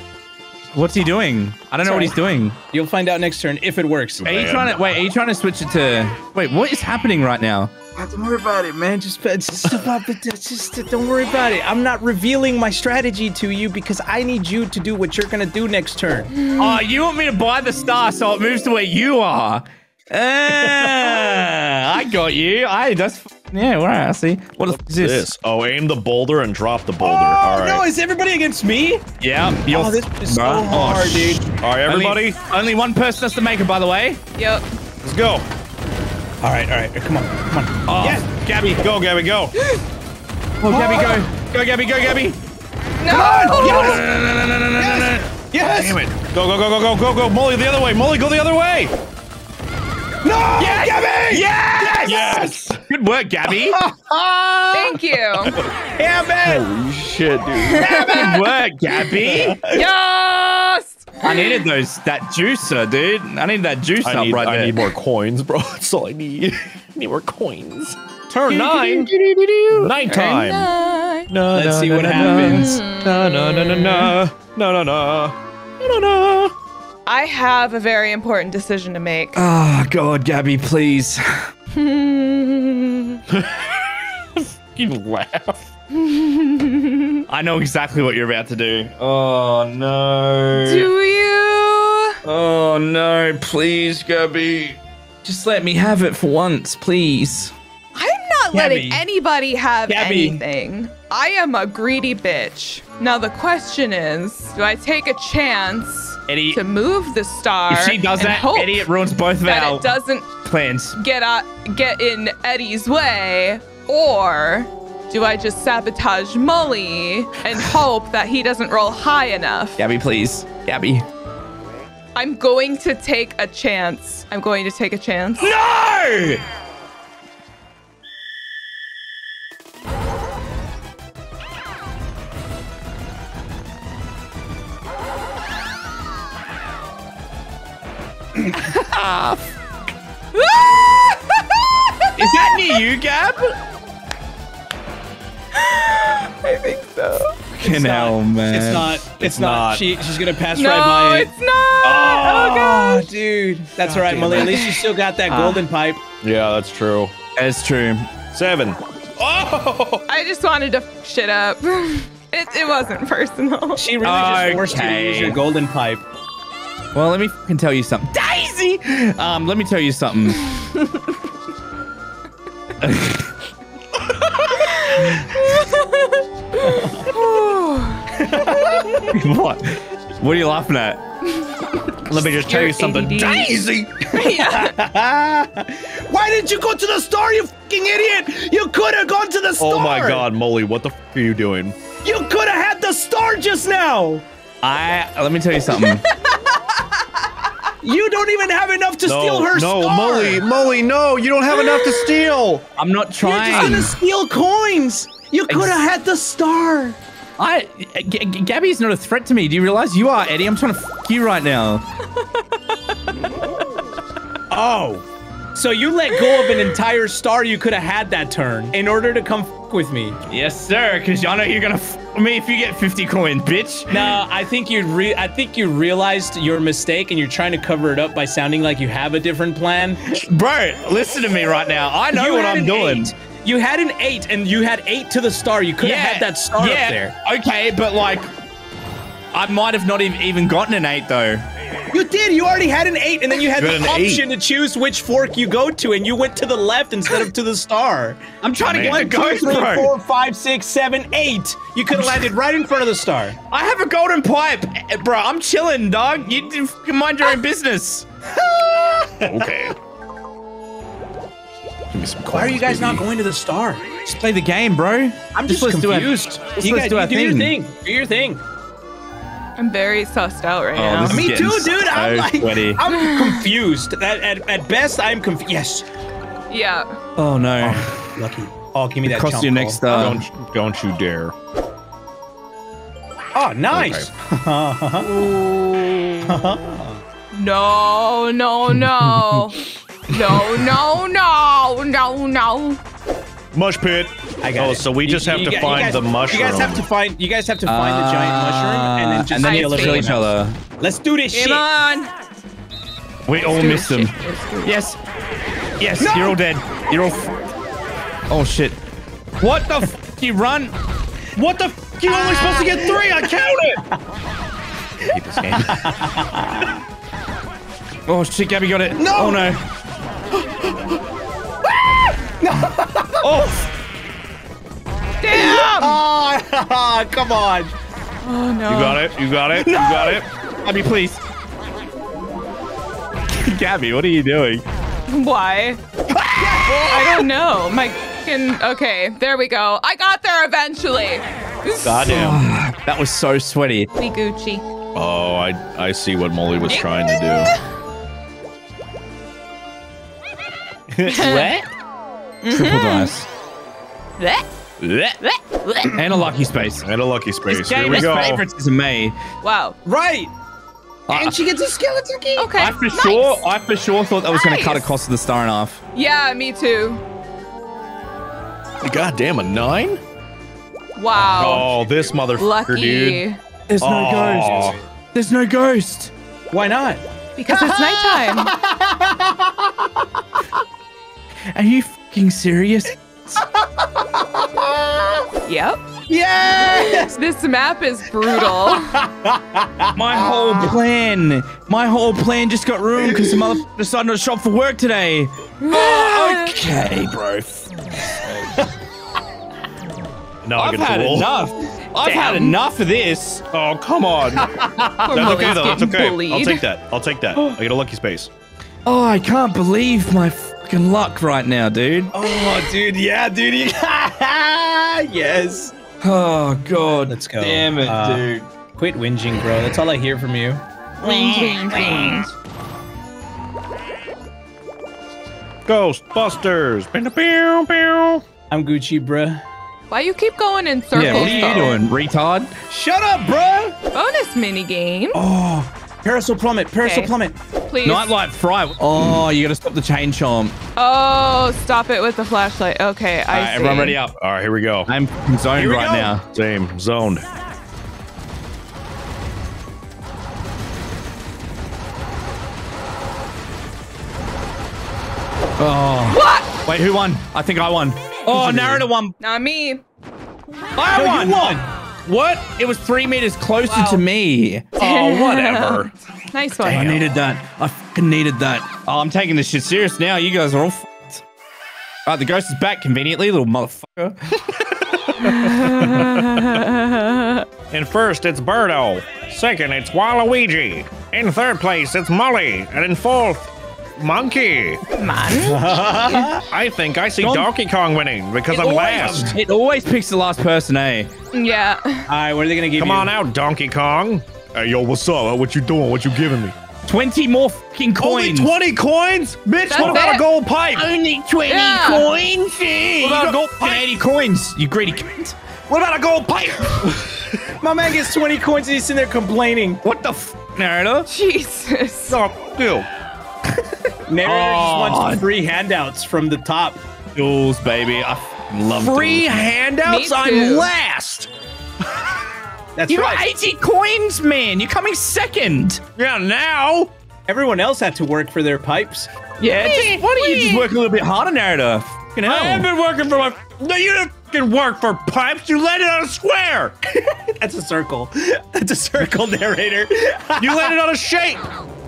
What's he doing? I don't know what he's doing. You'll find out next turn if it works. Are you trying to wait? Are you trying to switch it to? Wait, what is happening right now? Don't worry about it, man. Just, just, about it. just don't worry about it. I'm not revealing my strategy to you because I need you to do what you're gonna do next turn. Oh, you want me to buy the star so it moves to where you are? Uh, I got you. I that's yeah. All right, I see. What, what is this? this? Oh, aim the boulder and drop the boulder. Oh, all right. No, is everybody against me? Yeah. You'll... Oh, this is so hard, dude. All right, everybody. Only, only, one person has to make it, by the way. Yep. Let's go. All right, all right. Come on, come on. Oh, yes, Gabby, go, Gabby, go. [gasps] oh, Gabby, go, [gasps] go, Gabby, go, Gabby. No! Come on! Yes! Yes! Damn it! Go, go, go, go, go, go, go! Mully, the other way! Mully, go the other way! No. Yes! Gabby. Yes! Yes. Good work, Gabby. [laughs] Thank you. Damn it. Holy shit, dude. Good work, Gabby. yes. I needed those that juicer, dude. I need that juice I up need, right I there. need more coins, bro. [laughs] That's all I need. I [laughs] need more coins. Turn nine. Nine time. Nine. No, Let's no, see no, what no, happens. No, no, no, no, no. No, no, no. No, no, no. I have a very important decision to make. Oh, God, Gabby, please. [laughs] You laugh. I know exactly what you're about to do. Oh, no. Do you? Oh, no. Please, Gabby. Just let me have it for once, please. I'm not letting anybody have Gabby. anything. I am a greedy bitch. Now the question is, do I take a chance Eddie, to move the star? if she does and that, Eddie, it ruins both of that our it doesn't plans. get out, get in Eddie's way, or do I just sabotage Mully and [sighs] hope that he doesn't roll high enough? Gabby, please. Gabby. I'm going to take a chance. I'm going to take a chance. No! Is that near you, Gab? I think so. Fucking hell, man. It's not. It's, not. not. She, she's gonna pass No, right by it. it's not. Oh, Oh, gosh. dude. That's all right, Mully. At least you still got that ah. golden pipe. Yeah, that's true. That's true. Seven. Oh! I just wanted to shit up. [laughs] It, it wasn't personal. She really just forced you to use your golden pipe. Well, let me fucking tell you something. Daisy! Um, let me tell you something. [laughs] [laughs] what? What are you laughing at? Let me just tell you something. ADD. Daisy! [laughs] Why didn't you go to the store, you fucking idiot? You could have gone to the store. Oh my god, Mully, what the f are you doing? You could have had the star just now. I let me tell you something. You don't even have enough to no, steal her no, star. Mully, Mully, no, you don't have enough to [gasps] steal. I'm not trying. You're just trying. gonna steal coins. You could have had the star. I G- G- Gabby's not a threat to me. Do you realize you are, Eddie? I'm trying to fuck you right now. [laughs] Oh. So you let go of an entire star you could have had that turn in order to come f- with me. Yes, sir. Because I know you're gonna fuck me if you get 50 coins, bitch. No, I think you re- I think you realized your mistake and you're trying to cover it up by sounding like you have a different plan. Bro, listen to me right now. I know You what I'm doing. eight. You had an eight and you had eight to the star. You could have had that star yeah, up there. Okay, but like, I might have not ev- even gotten an eight though. You did. You already had an eight, and then you had You the had an option to choose which fork you go to, and you went to the left instead of to the star. I'm trying to Man. get the One, two, ghost three, bro. four, five, six, seven, eight. You could have landed right in front of the star. I have a golden pipe, bro. I'm chilling, dog. You, you mind your own business. [laughs] Okay. Give me some Why are you coins, guys not going to the star? Just play the game, bro. I'm just, let's do our- confused. just you let's guys do you our do your thing. thing. Do your thing. I'm very sussed out right Oh, now. Me too, dude. I'm so like, sweaty. I'm confused. At, at, at best, I'm confused. Yes. Yeah. Oh no. Lucky. Oh, give me that. Cost chump you next uh, Don't, don't you dare. Oh, nice. [laughs] [laughs] No, no, no. no, no, no, no, no. Mush pit. I got oh, it. so we You- just have you to guys- find guys, the mushroom. You guys have to find. You guys have to find the giant mushroom and then uh, just and then I you have to kill each other. Let's do this Come shit. on. We all missed them. Yes. Yes, you're all dead. You're all. F- oh shit. What the? F- you run. What the? F- you only supposed to get three. I counted. Hate this game. [laughs] oh shit, Gabby got it. No. Oh no. [gasps] [gasps] [gasps] [laughs] oh. Damn. Oh, [laughs] come on. Oh, no. You got it. You got it. You got it. Gabby, please. [laughs] Gabby, what are you doing? Why? I don't know. My fucking. Okay, there we go. I got there eventually. Goddamn. [sighs] that was so sweaty. We Gucci. Oh, I I see what Mully was trying to do. What? Triple mm-hmm. dice. Blech, do. blech, blech. And a lucky space. And a lucky space. This Here game we is go. favoritism me. Wow. Right. I- And she gets a skeleton key. Okay. I for nice. sure, I for sure thought that was going to cut Nice. across the star in half. Yeah, me too. God damn, a nine? Wow. Oh, this motherfucker, Lucky. dude. There's no Oh. ghost. There's no ghost. Why not? Because it's nighttime. [laughs] Are you fucking serious? yep. Yes. This map is brutal. [laughs] My whole plan, my whole plan just got ruined because the mother decided to shop for work today. Oh, [laughs] okay, bro. [laughs] no, I I've had roll. enough. I've had enough of this. Oh, come on. That's okay, though. That's okay. bullied. I'll take that. I'll take that. [gasps] I get a lucky space. Oh, I can't believe my fucking luck right now, dude. Oh, dude. Yeah, dude. [laughs] yes. Oh god. Let's go. Damn it, Uh, dude. Quit whinging, bro. That's all I hear from you. Ghostbusters. Pew, pew, pew. I'm Gucci, bruh. Why you keep going in circles? Yeah, what are you though? doing, retard? Shut up, bruh. Bonus minigame. Oh, Parasol plummet. Parasol Okay. plummet. please. Nightlight Fright. Oh, you gotta stop the chain chomp. Oh, stop it with the flashlight. Okay, I Alright, see. everyone ready up. All right, here we go. I'm zoned right go. now. Same. Zoned. Oh. What? Wait, who won? I think I won. Oh, Narrator won. Not me. I No, won. you won. What? It was three meters closer Wow. to me. [laughs] Oh, whatever. [laughs] Nice one. I needed that. I fucking needed that. Oh, I'm taking this shit serious now. You guys are all fucked. Alright, the ghost is back conveniently, little motherfucker. [laughs] and first, it's Birdo. Second, it's Waluigi. In third place, it's Mully. And in fourth, Monkey. Man. [laughs] I think I see Don't- Donkey Kong winning because I'm last. It always picks the last person, eh? yeah. All right, what are they gonna give you? Come you? on out, Donkey Kong. Hey, yo, what's up? What you doing? What you giving me? 20 more fucking coins. Only 20 coins? Bitch, That's what about it. a gold pipe? Only 20 Yeah. coins. What about You gold got pipe? 80 coins, you greedy cunt. What about a gold pipe? [laughs] My man gets 20 coins and he's sitting there complaining. What the f, Narrator? Jesus. oh, ew. [laughs] Narrator just Oh. wants free handouts from the top. Duels, baby. I love Free duels. handouts? I'm last. [laughs] That's You right. got 80 coins, man. You're coming second. Yeah, now. Everyone else had to work for their pipes. Yeah, just, why don't you just work a little bit harder, Narrator? Fucking hell. I have been working for my. No, you didn't fucking work for pipes. You landed on a square. [laughs] That's a circle. That's a circle, narrator. You landed on a shape.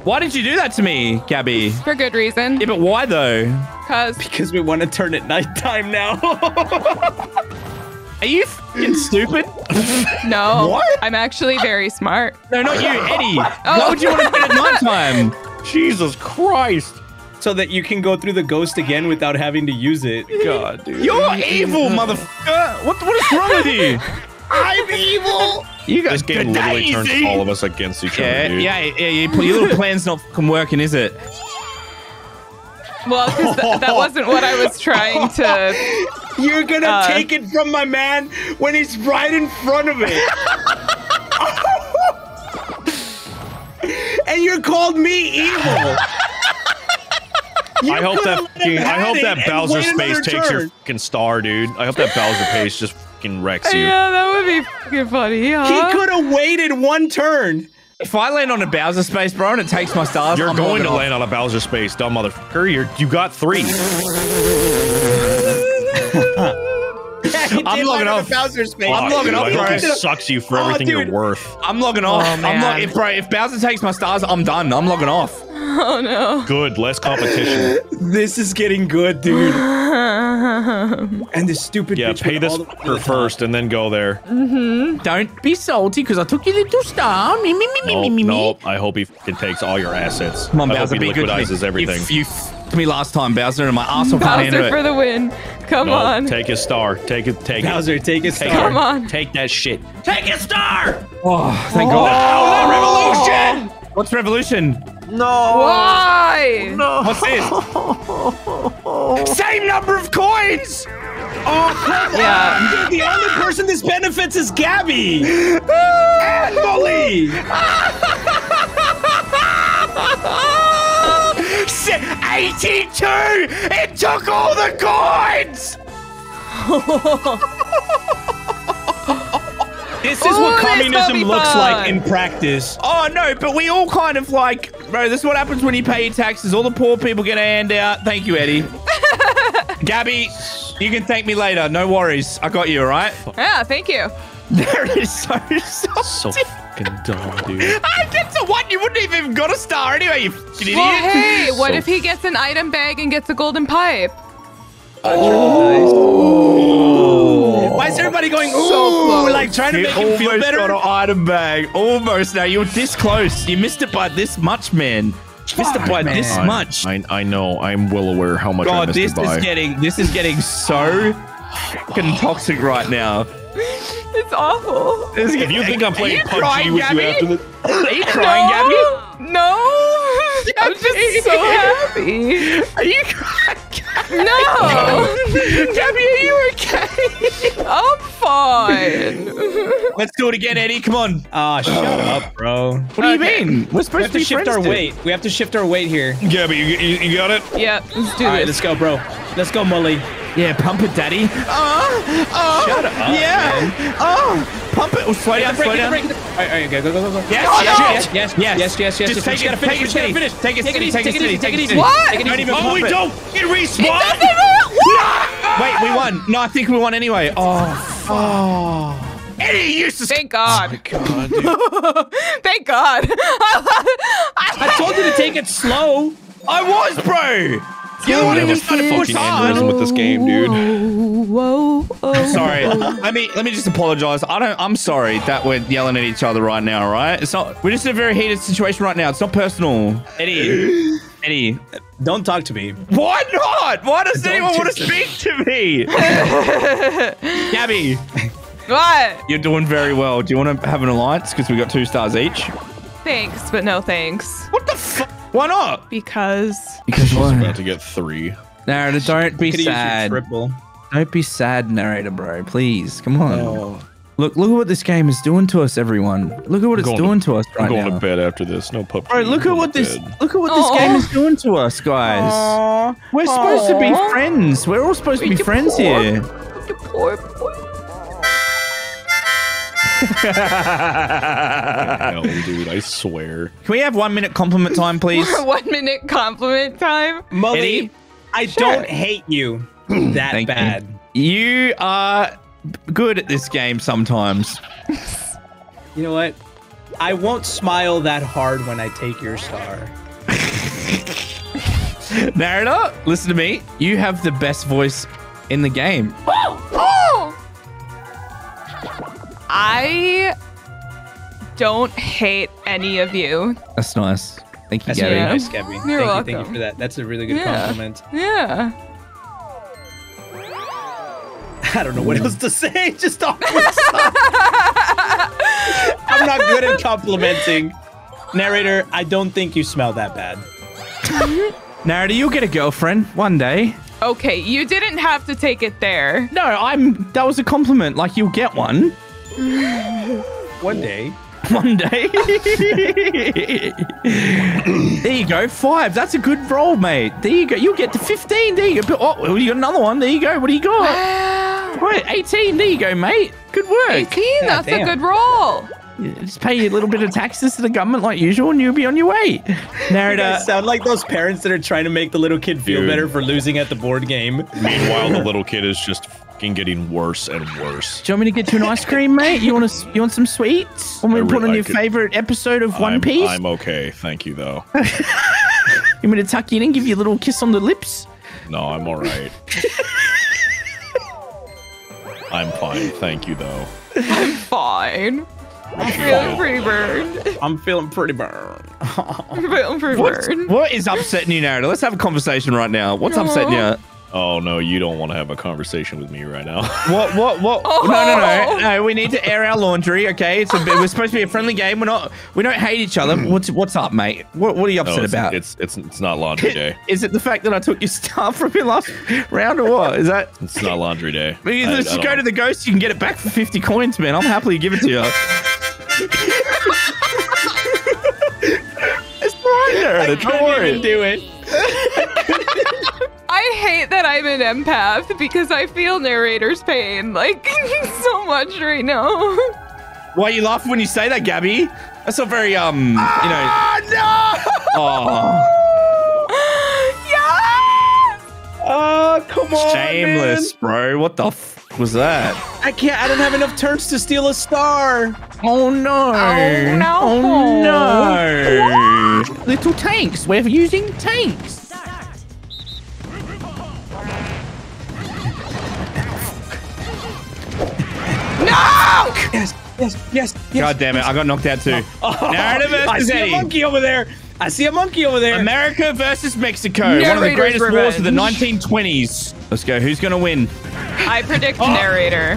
Why did you do that to me, Gabby? For good reason. Yeah, but why though? Because Because we want to turn it nighttime now. [laughs] Are you fucking stupid? [laughs] no, What? I'm actually very smart. No, not you, [laughs] Eddie. Oh. Why Oh. would you want to turn it nighttime? Jesus Christ. so that you can go through the ghost again without having to use it. God, dude. You're evil, motherfucker. What, what is wrong with you? I'm evil. You got This game literally turns Daisy. all of us against each Yeah, other, dude. yeah, yeah, yeah. Your little [laughs] plan's not fucking working, is it? Well, 'cause th- that wasn't what I was trying to. [laughs] You're gonna Uh, take it from my man when he's right in front of it. [laughs] and you called me evil. I hope that I hope that Bowser space takes your fucking star, dude. I hope that Bowser pace just fucking wrecks you. Yeah, that would be fucking funny, huh? He could have waited one turn. If I land on a Bowser space, bro, and it takes my stars, You're I'm going to off. land on a Bowser space, dumb motherfucker. You're you got three. [laughs] [laughs] I'm logging off. Bowser space. I'm logging Dude, off, I hope bro. he sucks you for Oh, everything dude. you're worth. I'm logging off. I'm man. log- if, bro, if Bowser takes my stars, I'm done. I'm logging off. [laughs] Oh no. Good, less competition. This is getting good, dude. [laughs] and this stupid Yeah, bitch pay this all the way to for first and then go there. Mm-hmm. Don't be salty because I took your little star. Me, me, me, me, No, me, me, me. no. I hope he fucking takes all your assets. Come on, I hope Bowser, he be good to me. liquidizes everything. You, you f***ed me last time, Bowser, and my asshole can't handle Bowser it. for the win. Come no, on. take his star. Take it. Take Bowser, take his it. Take star. Come on. Take that shit. Take his star. Oh, thank God. No revolution! What's revolution? No. Why? No. What's this? [laughs] Same number of coins! Oh, yeah. The only person this benefits is Gabby. [laughs] and Mully. [laughs] Se- 82! It took all the coins! [laughs] This is what communism looks fun. like in practice. Oh no, but we all kind of like, bro, this is what happens when you pay your taxes. All the poor people get a handout. Thank you, Eddie. [laughs] Gabby, you can thank me later. No worries. I got you, all right? Yeah, thank you. [laughs] There it is so salty. So fucking dumb, dude. I get to one. You wouldn't even got a star anyway, you fucking idiot. Well, hey, [laughs] what So- if he gets an item bag and gets a golden pipe? Why is everybody going, ooh, close. like trying to You make him feel better. almost better? got an item bag. Almost. Now you're this close. You missed it by this much, man. Missed it by man. this much. I, I know. I'm well aware how much I God, missed this it by. is getting this is getting so fucking toxic right now. It's awful. if you think I'm playing PUBG crying, with you after the Are you [laughs] crying, Gabby? No. [laughs] I'm just so happy. Are you crying? No. [laughs] Gabby, are you okay? I'm fine. Let's do it again, Eddie. Come on. Ah, shut up, bro. What do you mean? We're We supposed have to to be shift our dude. weight. We have to shift our weight here. Gabby, you, you, you got it? yeah, let's do All right, this. let's go, bro. Let's go, Mully. Yeah, pump it, Daddy. Oh, oh, Shut up, Yeah. Oh, pump it. Oh, slow down, slow down. All right, all right, go, go, go, go. Yes, Oh, yes, yes, yes, yes, yes, yes, yes. Just take it, finish, take it you gotta steady. finish. Take it Take it easy, take it take it easy, take it easy. What? Take it Don't even Oh, pump we it. don't get respawn. Wait, we won. No, I think we won anyway. Oh, oh. Eddie, you used to Thank God. Oh, God, dude. [laughs] Thank God. [laughs] I told you to take it slow. I was, bro. You're the one who just started fucking hard. aneurysm with this game, dude. Whoa. whoa. Sorry. Oh. let me let me just apologize. I don't. I'm sorry that we're yelling at each other right now. Right? It's not. We're just in a very heated situation right now. It's not personal. Eddie. [gasps] Eddie. Don't talk to me. Why not? Why does anyone want to speak to me? [laughs] Gabby, What? you're doing very well. Do you want to have an alliance? Because we got two stars each. Thanks, but no thanks. What the fuck? Why not? Because Because I was about to get three. Narrator, don't be Could've used your sad. Triple. Don't be sad, narrator, bro. Please, come on. Oh. Look, look at what this game is doing to us, everyone. Look at what it's going to- doing to us I'm going now. to bed after this. No puppy. Bro, look at what this look at what this Aw. game is doing to us, guys. Aww. We're supposed to be friends. We're all supposed to be friends poor- here. You. Hell, [laughs] dude, I swear. Can we have one minute compliment time, please? [laughs] One minute compliment time. Mully, Eddie? I Sure. don't hate you that Thank you. bad. You are good at this game sometimes. You know what? I won't smile that hard when I take your star. [laughs] Narrator, listen to me. You have the best voice in the game. Oh! I don't hate any of you. That's nice. Thank you, That's Gabby. really nice, Gabby. You're thank you, welcome. thank you for that. That's a really good Yeah. compliment. Yeah. [laughs] I don't know what else to say. [laughs] Just awkward [laughs] silence. I'm not good at complimenting. Narrator, I don't think you smell that bad. Narrator, you'll get a girlfriend one day. Okay, you didn't have to take it there. No, I'm. That was a compliment. Like you'll get one One day. one day. there you go, five. That's a good roll, mate. There you go. You'll get to fifteen. There you go. Oh, you got another one. There you go. What do you got? Wow. Right, eighteen. There you go, mate. Good work. 18, that's damn. a good roll. Just pay a little bit of taxes to the government like usual, and you'll be on your way. You Narrator. guys sound like those parents that are trying to make the little kid feel Dude. better for losing at the board game. Meanwhile, the little kid is just fucking getting worse and worse. Do you want me to get you an ice cream, mate? You want to, you want some sweets? Want me to put re- on I your could- favorite episode of One I'm, Piece? I'm okay, thank you though. [laughs] You want me to tuck you in and give you a little kiss on the lips? No, I'm all right. [laughs] I'm fine, thank you though. I'm fine. I'm feeling pretty burned. I'm feeling pretty burned. [laughs] I'm feeling pretty What's, burned. what is upsetting you, Narrator? Let's have a conversation right now. What's upsetting you? Oh no, you don't want to have a conversation with me right now. [laughs] What? What? What? Oh. No, no, no, no. We need to air our laundry. Okay, it's a bit, we're supposed to be a friendly game. We're not. We don't hate each other. Mm. What's What's up, mate? What What are you No, upset it's, about? it's it's it's not laundry [laughs] day. Is it the fact that I took your stuff from your last round, or what? Is that? It's not laundry day. [laughs] Let's I- I just don't- go to the ghost. You can get it back for fifty coins, man. I'll happily give it to you. it's fine, Narrator. Don't worry. do it. I hate that I'm an empath because I feel narrator's pain like [laughs] so much right now. Why are you laughing when you say that, Gabby? That's not very um. You know. Ah, [laughs] Oh, [laughs] yes! Oh, come on. shameless, bro. What the f was that? I can't. I don't have enough turns to steal a star. Oh no! Oh, no. Oh no! Little tanks. We're using tanks. No! Yes, yes, yes, yes. God damn it! I got knocked out too. Oh, Narrative I versus see a monkey over there. I see a monkey over there. America versus Mexico. One of the Narrator's greatest wars of the 1920s. Let's go. Who's gonna win? I predict oh. narrator.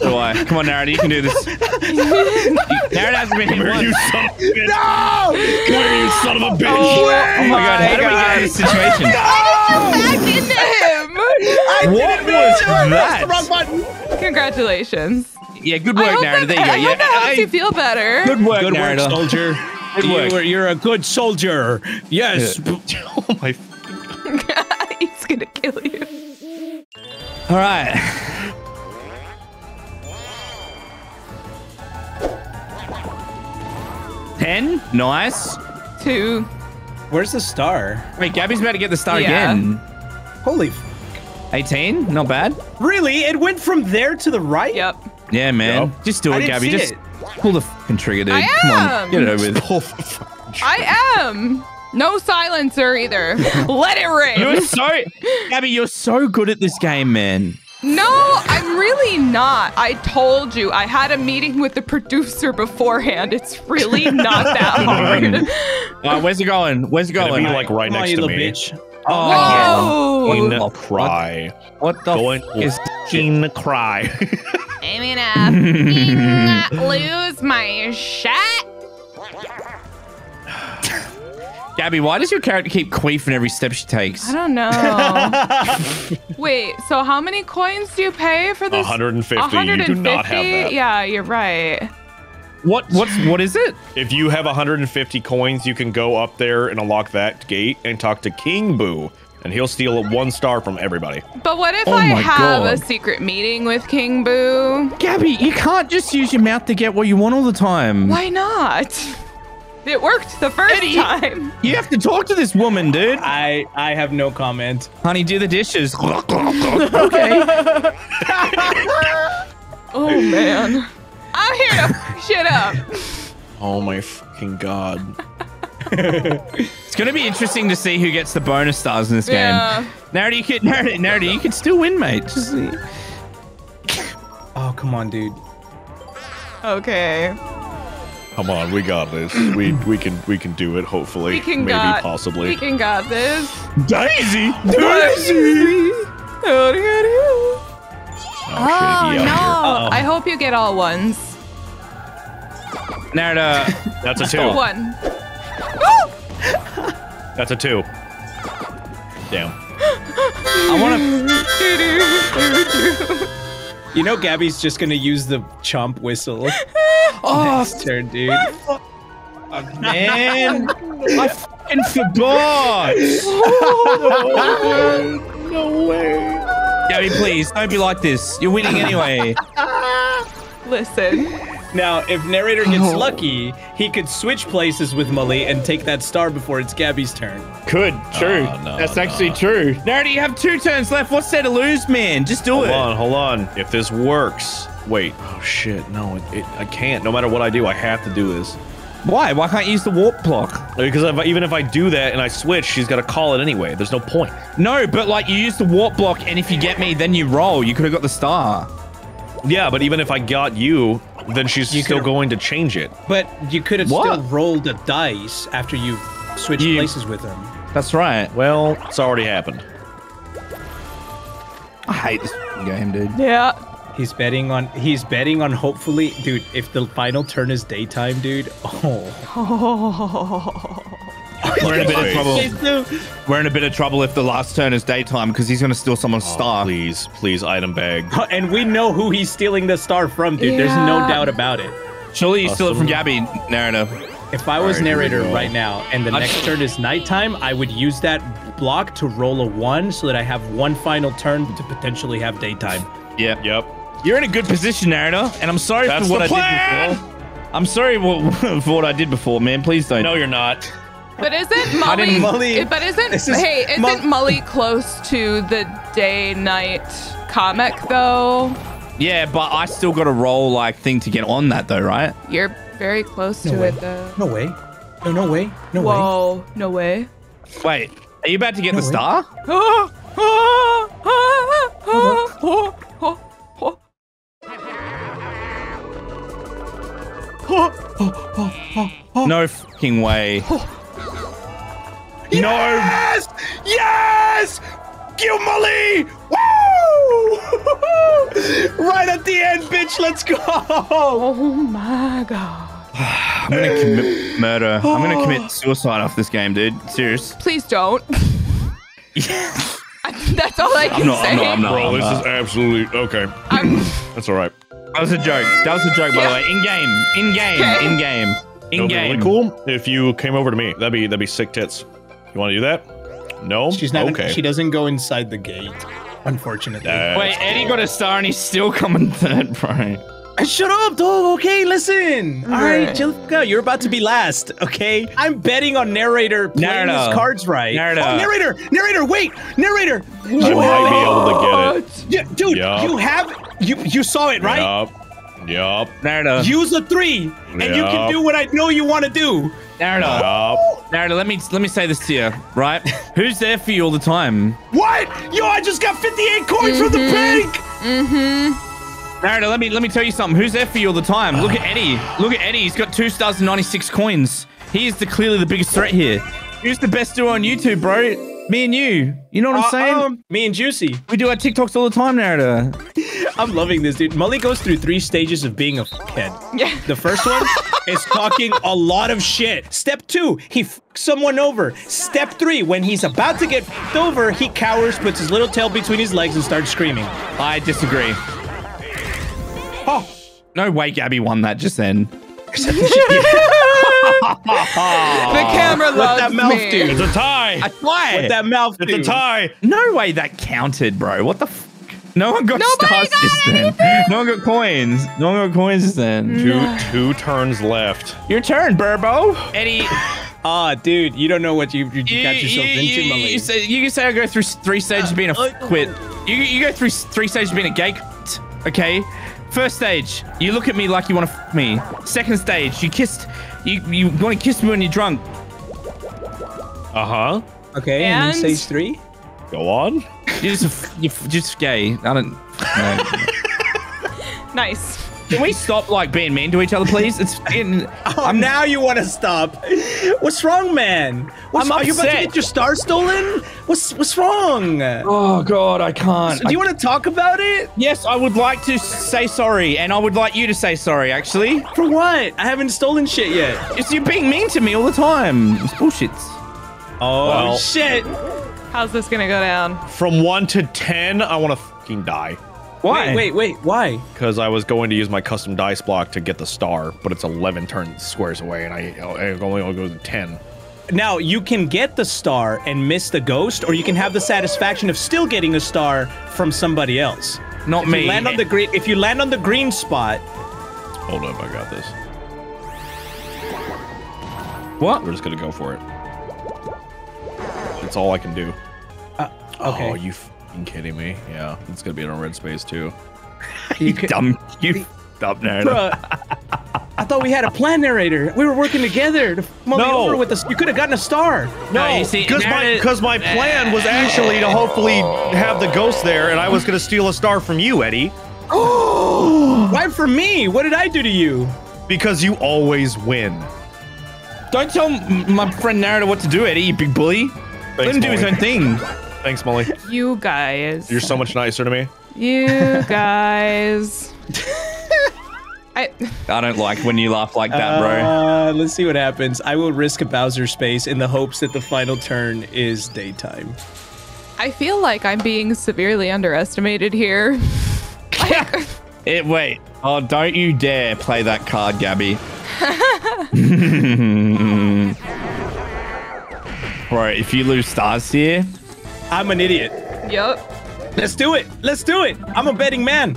Do I? Come on, Narrator. You can do this. [laughs] Narrator hasn't been hit Come here, you once. son of a bitch! Come here, you son of a oh bitch! Oh my god! How do we get in this situation? Back into him! I What was that? Wrong button. Congratulations. Yeah, good work, hope Narrator. that, There you go. I hope that Yeah, helps hey, you feel better. good work, Good work, soldier. Good work. You are, you're a good soldier. Yes. [laughs] Oh my! God. [laughs] He's gonna kill you. All right. Ten. Nice. Two. Where's the star? Wait, Gabby's about to get the star Yeah. again. Holy. 18. Not bad. Really? It went from there to the right? Yep. Yeah, man. Yup. Just do I it, didn't Gabby. see Just it. pull the fucking trigger, dude. I Come on. am. Get it over with. Oh, for fuck- I am. No silencer either. [laughs] Let it You're so, Gabby. You're so good at this game, man. No, I'm really not. I told you. I had a meeting with the producer beforehand. It's really not that [laughs] hard. [laughs] All right, where's it going? Where's it Gonna going? be like right next you to me. bitch. Oh, Going Whoa. to cry. what the Going f- is? to cry. [laughs] I'm gonna lose my shot. Gabby, why does your character keep queefing every step she takes? I don't know. [laughs] Wait, so how many coins do you pay for this? 150. You do not have that. Yeah, you're right. What? What's? What is it? If you have 150 coins, you can go up there and unlock that gate and talk to King Boo, and he'll steal one star from everybody. But what if Oh I my have a secret meeting with King Boo? Gabby, you can't just use your mouth to get what you want all the time. Why not? It worked the first Eddie. time. You have to talk to this woman, dude. I I have no comment. Honey, do the dishes. [laughs] okay. [laughs] Oh man. I'm here to fuck shit up. Oh my fucking god. [laughs] It's gonna be interesting to see who gets the bonus stars in this Yeah. game. Narity, you could Narity, Narity, you could still win, mate. Just Oh, come on, dude. Okay. Come on, we got this. We we can we can do it. Hopefully, We can maybe got. possibly. We can got this. Daisy. Daisy. Oh, Oh, shit, oh, no! Uh-oh. I hope you get all ones. Narrator, That's a [laughs] two. One. [laughs] That's a two. Damn. I want to. [laughs] You know Gabby's just gonna use the chomp whistle Oh next turn, dude. Oh, man, I fucking forgot. No way. Gabby, please don't be like this. You're winning anyway. Listen. Now, if narrator gets oh. lucky, he could switch places with Mully and take that star before it's Gabby's turn. Good, true. Oh, no, That's no. actually true. Narrator, you have two turns left. What's there to lose, man? Just do Hold it. on, hold on. If this works, wait. Oh shit, no, it, it, I can't. No matter what I do, I have to do this Why? Why can't you use the warp block? because if, I- even if I do that and I switch, she's got to call it anyway. There's no point. No, but like you use the warp block, and if you get me, then you roll. You could have got the star. Yeah, but even if I got you, then she's You still going to change it. But you could have still rolled a dice after you switched You- places with him. That's right. Well, it's already happened. I hate this game, dude. Yeah. He's betting on he's betting on hopefully dude, if the final turn is daytime, dude. [laughs] Oh. [laughs] We're in a bit of Wait. trouble. We're in a bit of trouble if the last turn is daytime because he's gonna steal someone's oh, star. Please, please, item bag. And we know who he's stealing the star from, dude. There's no doubt about it. Surely you steal it from Gabby, narrator. If I was Alright, here we narrator right now and the I- next turn is nighttime, I would use that block to roll a one so that I have one final turn to potentially have daytime. Yep. Yep. You're in a good position, narrator, and I'm sorry That's for what I plan! did before. I'm sorry [laughs] for what I did before, man. Please don't. No, you're not. But isn't [laughs] didn't- Mully? Mully- eh, But isn't This is- hey? Isn't Mull- Mully close to the day-night comic though? Yeah, but I still got a roll like thing to get on that though, right? You're very close to way. it though. No way. No, no way. No way. Whoa! No way. Wait, are you about to get No the way. star? No fucking way. Yes! Yes! Kill Mully! Woo! [laughs] right at the end, bitch. Let's go. Oh my god! I'm gonna commit murder. I'm gonna oh. commit suicide off this game, dude. Serious. Please don't. [laughs] [laughs] That's all I can I'm not- say. I'm not- I'm not. Bro, this is absolutely okay. I'm- [clears throat] That's all right. That was a joke. That was a joke, by the way. In game. In game. Okay. In game. In It'll be game. really cool if you came over to me. That'd be that'd be sick tits. You want to do that? No. She's not. okay. She doesn't go inside the gate. Unfortunately. Uh, Wait, Eddie got a star and he's still coming [laughs] third, bro. Uh, Shut up, dog. Okay, listen. All right, Right. chill. You're about to be last. Okay. I'm betting on narrator playing Narrator. his cards right. Narrator. Oh, narrator. Narrator. Wait. Narrator. I might be able to get it. Yeah, dude, Yup. you have you you saw it right. Yup. Yup. Narrator. Use a three, and you can do what I know you want to do. Narrator. Yup. Narrator, let me let me say this to you, right? [laughs] Who's there for you all the time? What? Yo, I just got 58 coins from the mm-hmm. bank. Mm-hmm. Narrator, let me let me tell you something. Who's there for you all the time? Look at ah. Eddie. Look at Eddie. He's got two stars and 96 coins. He is the clearly the biggest threat here. Who's the best duo on YouTube, bro? Me and you. You know what I'm saying? Um, me and Juicy. we do our TikToks all the time, Narrator. [laughs] I'm loving this, dude. Mully goes through three stages of being a kid. Yeah. The first one [laughs] is talking a lot of shit. Step two, he fucks someone over. Step three, when he's about to get f***ed over, he cowers, puts his little tail between his legs, and starts screaming. I disagree. Oh, No way Gabby won that just then. [laughs] [laughs] The camera What loves that mouth me. do? It's a tie. Why? what that mouth It's a do? tie. No way that counted, bro. What the f- No one got Nobody stars got just then. No one got coins. No one got coins just then. Two two turns left. Your turn, Birdo. Eddie, [laughs] Ah, dude, you don't know what you, you, you, got yourself you, into, you, Mully. you say, you can say I go through three stages of being a Uh, f- quit. You, you go through three stages of being a gay quit, okay? First stage, you look at me like you want to f me. Second stage, you kissed. You you want to kiss me when you're drunk. Uh huh. Okay, and, And- stage three. Go on. You're just a f- you're f- just gay. I don't. No. [laughs] Nice. Can we stop like being mean to each other, please? It's getting. [laughs] Oh, now you want to stop. What's wrong, man? What's, I'm Are you about to get your star stolen? What's What's wrong? Oh God, I can't. Do you want to talk about it? Yes, I would like to say sorry, and I would like you to say sorry. Actually, For what? I haven't stolen shit yet. it's you're being mean to me all the time. It's bullshit. Oh, oh Well- shit! How's this gonna go down? From one to ten, I want to fucking die. Why? Wait, wait, wait. Why? Because I was going to use my custom dice block to get the star, but it's 11 turn squares away, and I, I only I'll go to 10. Now you can get the star and miss the ghost, or you can have the satisfaction of still getting a star from somebody else. Not If me. you land on the green, if you land on the green spot, Hold up, I got this. what? We're just gonna go for it. That's all I can do. Uh, okay. Oh, you fucking kidding me? Yeah, it's gonna be in a red space too. [laughs] you could, Dumb. [laughs] You dumb narrator. Bruh, I thought we had a plan narrator. We were working together to mull No. over with us. You could have gotten a star. No, you see, because my because my plan was actually to hopefully have the ghost there, and I was gonna steal a star from you, Eddie, [gasps] Why for me? What did I do to you? because you always win. Don't tell m- my friend Narrator what to do, Eddie. You big bully. Let Thanks, him do his own thing. [laughs] Thanks, Mully. You guys. You're so much nicer to me. You [laughs] guys. I. I don't like when you laugh like that, bro. Uh, let's see what happens. I will risk a Bowser space in the hopes that the final turn is daytime. I feel like I'm being severely underestimated here. Like, [laughs] It, wait. Oh, don't you dare play that card, Gabby. [laughs] bro, if you lose stars here, I'm an idiot. yep. Let's do it. Let's do it. I'm a betting man.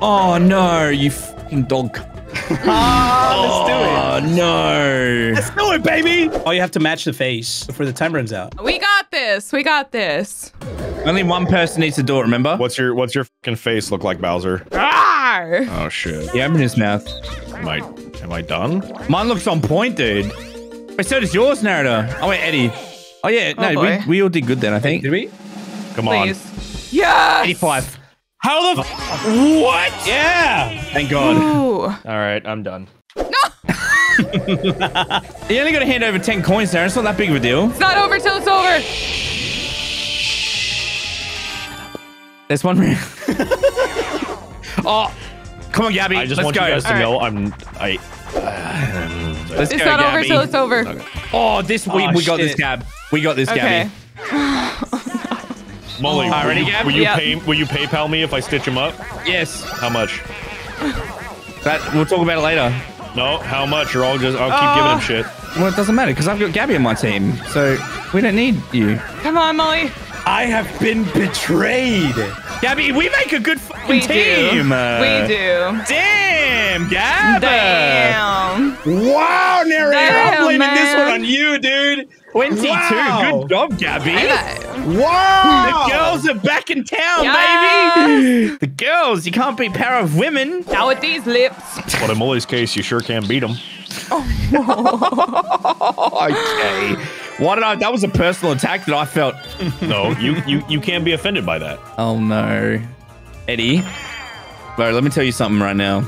oh no, you fucking dog. [laughs] Ah, Oh no. let's do it. Oh no. Let's do it, baby. Oh, you have to match the face before the time runs out. We got this. We got this. Only one person needs to do it, remember? What's your what's your fucking face look like, Bowser? Rawr! Oh shit. He opened his mouth. Am I am I done? Mine looks on point, dude. Wait, so does yours, Narrator. Oh, wait, Eddie. Oh, yeah. Oh, No, we, boy. we all did good then, I think. Did we? Come on. Please. Yes. 85. How the? F- what? Yeah. Thank God. Ooh. All right, I'm done. No. [laughs] you only got to hand over 10 coins there. It's not that big of a deal. It's not over till it's over. There's one round. [laughs] oh, come on, Gabby. I just Let's want go. you guys to All right. know I'm I. Uh, Let's It's go, not over Gabby. till it's over. Oh, this we, Oh, we got this, shit. Gab. We got this, Okay. [laughs] Gabby. Mully, All right, will, ready, you, Gab? will you Yeah. pay will you PayPal me if I stitch him up? Yes. How much? That, we'll talk about it later. No, how much? Or I'll just I'll keep giving him Uh. shit. Well, it doesn't matter because I've got Gabby on my team. So we don't need you. Come on, Mully. I have been betrayed. Gabby, we make a good fucking We team. do. Uh, we do. Damn, Gab. Damn. Wow, narrator. I'm Damn, blaming this one on you, dude. 22. Wow. Good job, Gabby. Wow. The girls are back in town, Yes. baby. The girls, you can't beat power of women. Now with these lips. But in Mully's case, you sure can beat him. [laughs] Okay. Why did I? That was a personal attack that I felt. [laughs] No, you you you can't be offended by that. Oh no, Eddie. Bro, let me tell you something right now.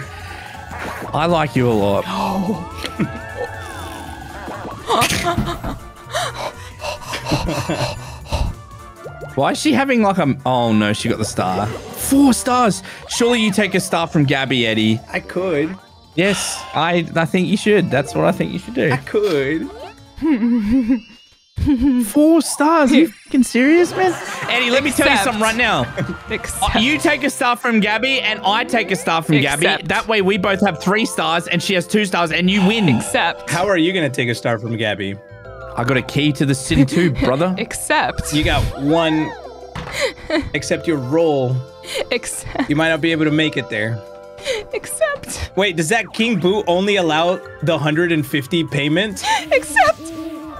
I like you a lot. [gasps] Why is she having like a? Oh no, she got the star. Four stars. Surely you take a star from Gabby, Eddie. I could. Yes, I. I think you should. That's what I think you should do. I could. [laughs] [laughs] Four stars? Are you [laughs] fucking serious, man? Eddie, let me tell you something right now. [laughs] Except. Uh, you take a star from Gabby, and I take a star from Gabby. That way, we both have three stars, and she has two stars, and you win. Except. How are you gonna take a star from Gabby? I got a key to the city too, brother. Except. You got one. Except your roll, Except. you might not be able to make it there. Except. Wait, does that King Boo only allow the 150 payment? Except.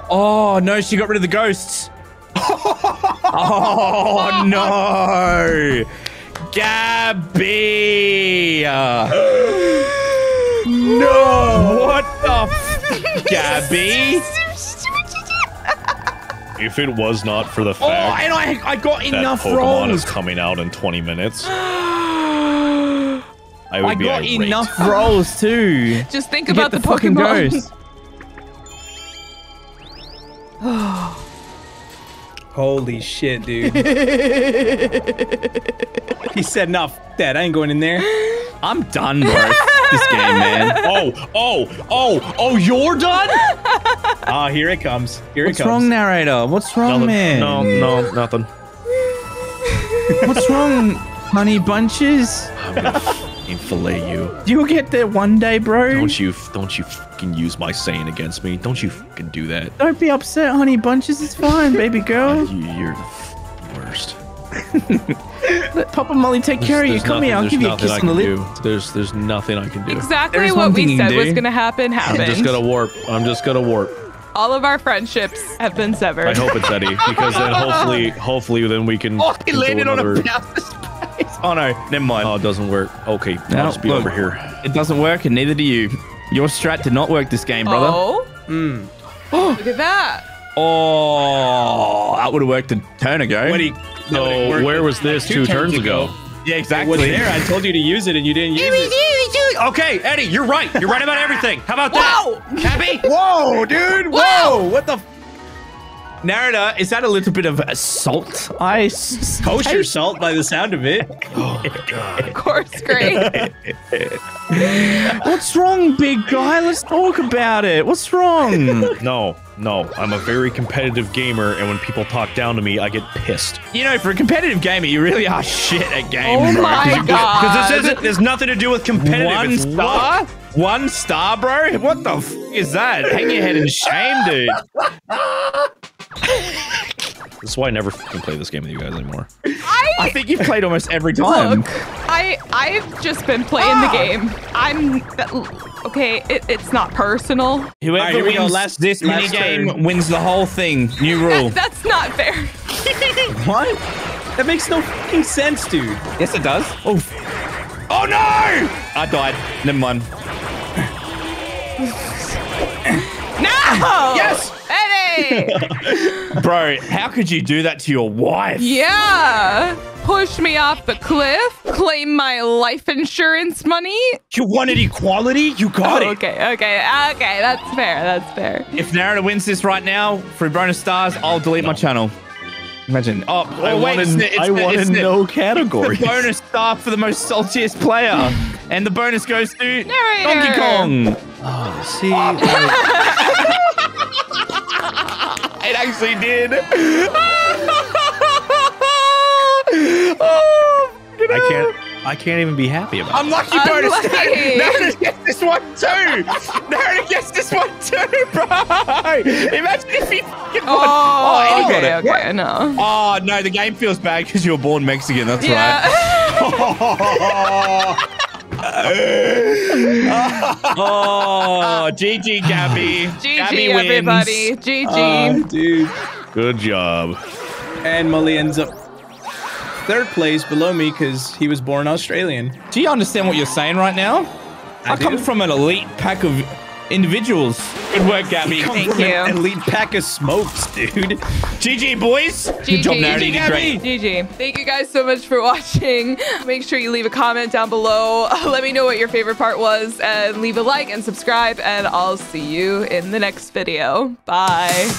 Oh no, she got rid of the ghosts. [laughs] oh no, Gabby. [gasps] no. What the? F- [laughs] Gabby. [laughs] If it was not for the Oh, fact and I I got that enough Pokemon rolls. is coming out in 20 minutes, [gasps] I would I be got irate. enough rolls too. Just think to about get the, the fucking Pokemon. ghost. [sighs] Holy shit, dude. [laughs] he said, "Nah, f- that. I ain't going in there." [laughs] I'm done, bro. this game, man. [laughs] Oh, oh, oh, oh, you're done? Ah, here it comes. Here What's it comes. What's wrong, narrator? What's wrong, Nothing. man? No, no, nothing. What's wrong, honey bunches? I'm gonna fillet you. You'll get there one day, bro. Don't you, don't you fucking use my saying against me. Don't you fucking do that. Don't be upset, honey bunches. It's fine, [laughs] baby girl. Ah, you, you're the fucking worst. [laughs] Let Papa Mully take care of you. There's Come here, I'll give you a kiss on the nothing lip. do. There's, there's nothing I can do. Exactly There's what we said was gonna happen happened. I'm just gonna warp. I'm just gonna warp. All of our friendships have been severed. I hope it's Eddie because then hopefully, hopefully then we can. Oh, he do landed on a another- space. [laughs] Oh no, never mind. Oh, it doesn't work. Okay, No, I'll just be look. over here. It doesn't work, and neither do you. Your strat did not work this game, brother. Oh, Mm. look at that. Oh, that would have worked a turn ago. What do you? So where was this two, turns, ago? yeah, It exactly. was there. I told you to use it, and you didn't use it. Okay, Eddie, you're right. You're right about everything. How about that? Happy? Whoa, dude! Whoa! What the? F- Narrator, is that a little bit of salt? I s- Kosher salt by the sound of it. [laughs] Oh, of course, great. [laughs] What's wrong, big guy? Let's talk about it. What's wrong? [laughs] No, no. I'm a very competitive gamer, and when people talk down to me, I get pissed. you know, for a competitive gamer, you really are shit at games, oh bro. my god. Because this isn't. There's nothing to do with competitive. One it's star? luck. One star, bro? What the f is that? Hang your head in shame, dude. [laughs] This is why I never fucking play this game with you guys anymore. I, I think you've played almost every time. look, I I've just been playing the ah! game. I'm okay. It, it's not personal. Whoever Alright, here we go. wins Last- this last minigame turn. wins the whole thing. New rule. That, that's not fair. [laughs] [laughs] What? That makes no fucking sense, dude. yes, it does. Oh. Oh no! I died. Never mind. No. Yes! Eddie. [laughs] Bro, how could you do that to your wife? yeah. Push me off the cliff. Claim my life insurance money. You wanted equality? You got Oh, okay. Okay. Okay. That's fair. That's fair. If Narrator wins this right now for bonus stars, I'll delete my channel. Imagine. Oh, oh I wait, want it's to. it's I the- want it's to the- know the bonus star for the most saltiest player. and the bonus goes to Narrator. Donkey Kong. Oh, See, [laughs] It actually did. [laughs] oh, I can't. I can't even be happy about. it. Unlucky bonus. Unlucky. [laughs] Narrator gets this one too. Narrator gets this one too, [laughs] bro. Imagine if he fucking won. Oh, oh Eddie got okay. it. Okay. No. Oh no, the game feels bad because you were born Mexican. That's right. Yeah. Oh, GG, Gabby. GG, Gabby wins. everybody. GG. Oh, ah, dude. Good job. And Mully ends up third place below me because he was born Australian. Do you understand what you're saying right now? I, come from an elite pack of individuals. Good work, Gabby. Thank From an you. elite pack of smokes, dude. GG, boys. Good job, GG. Narity. You did. GG. Thank you guys so much for [laughs] watching. Make sure you leave a comment down below. [laughs] Let me know what your favorite part was and leave a like and subscribe and I'll see you in the next video. Bye.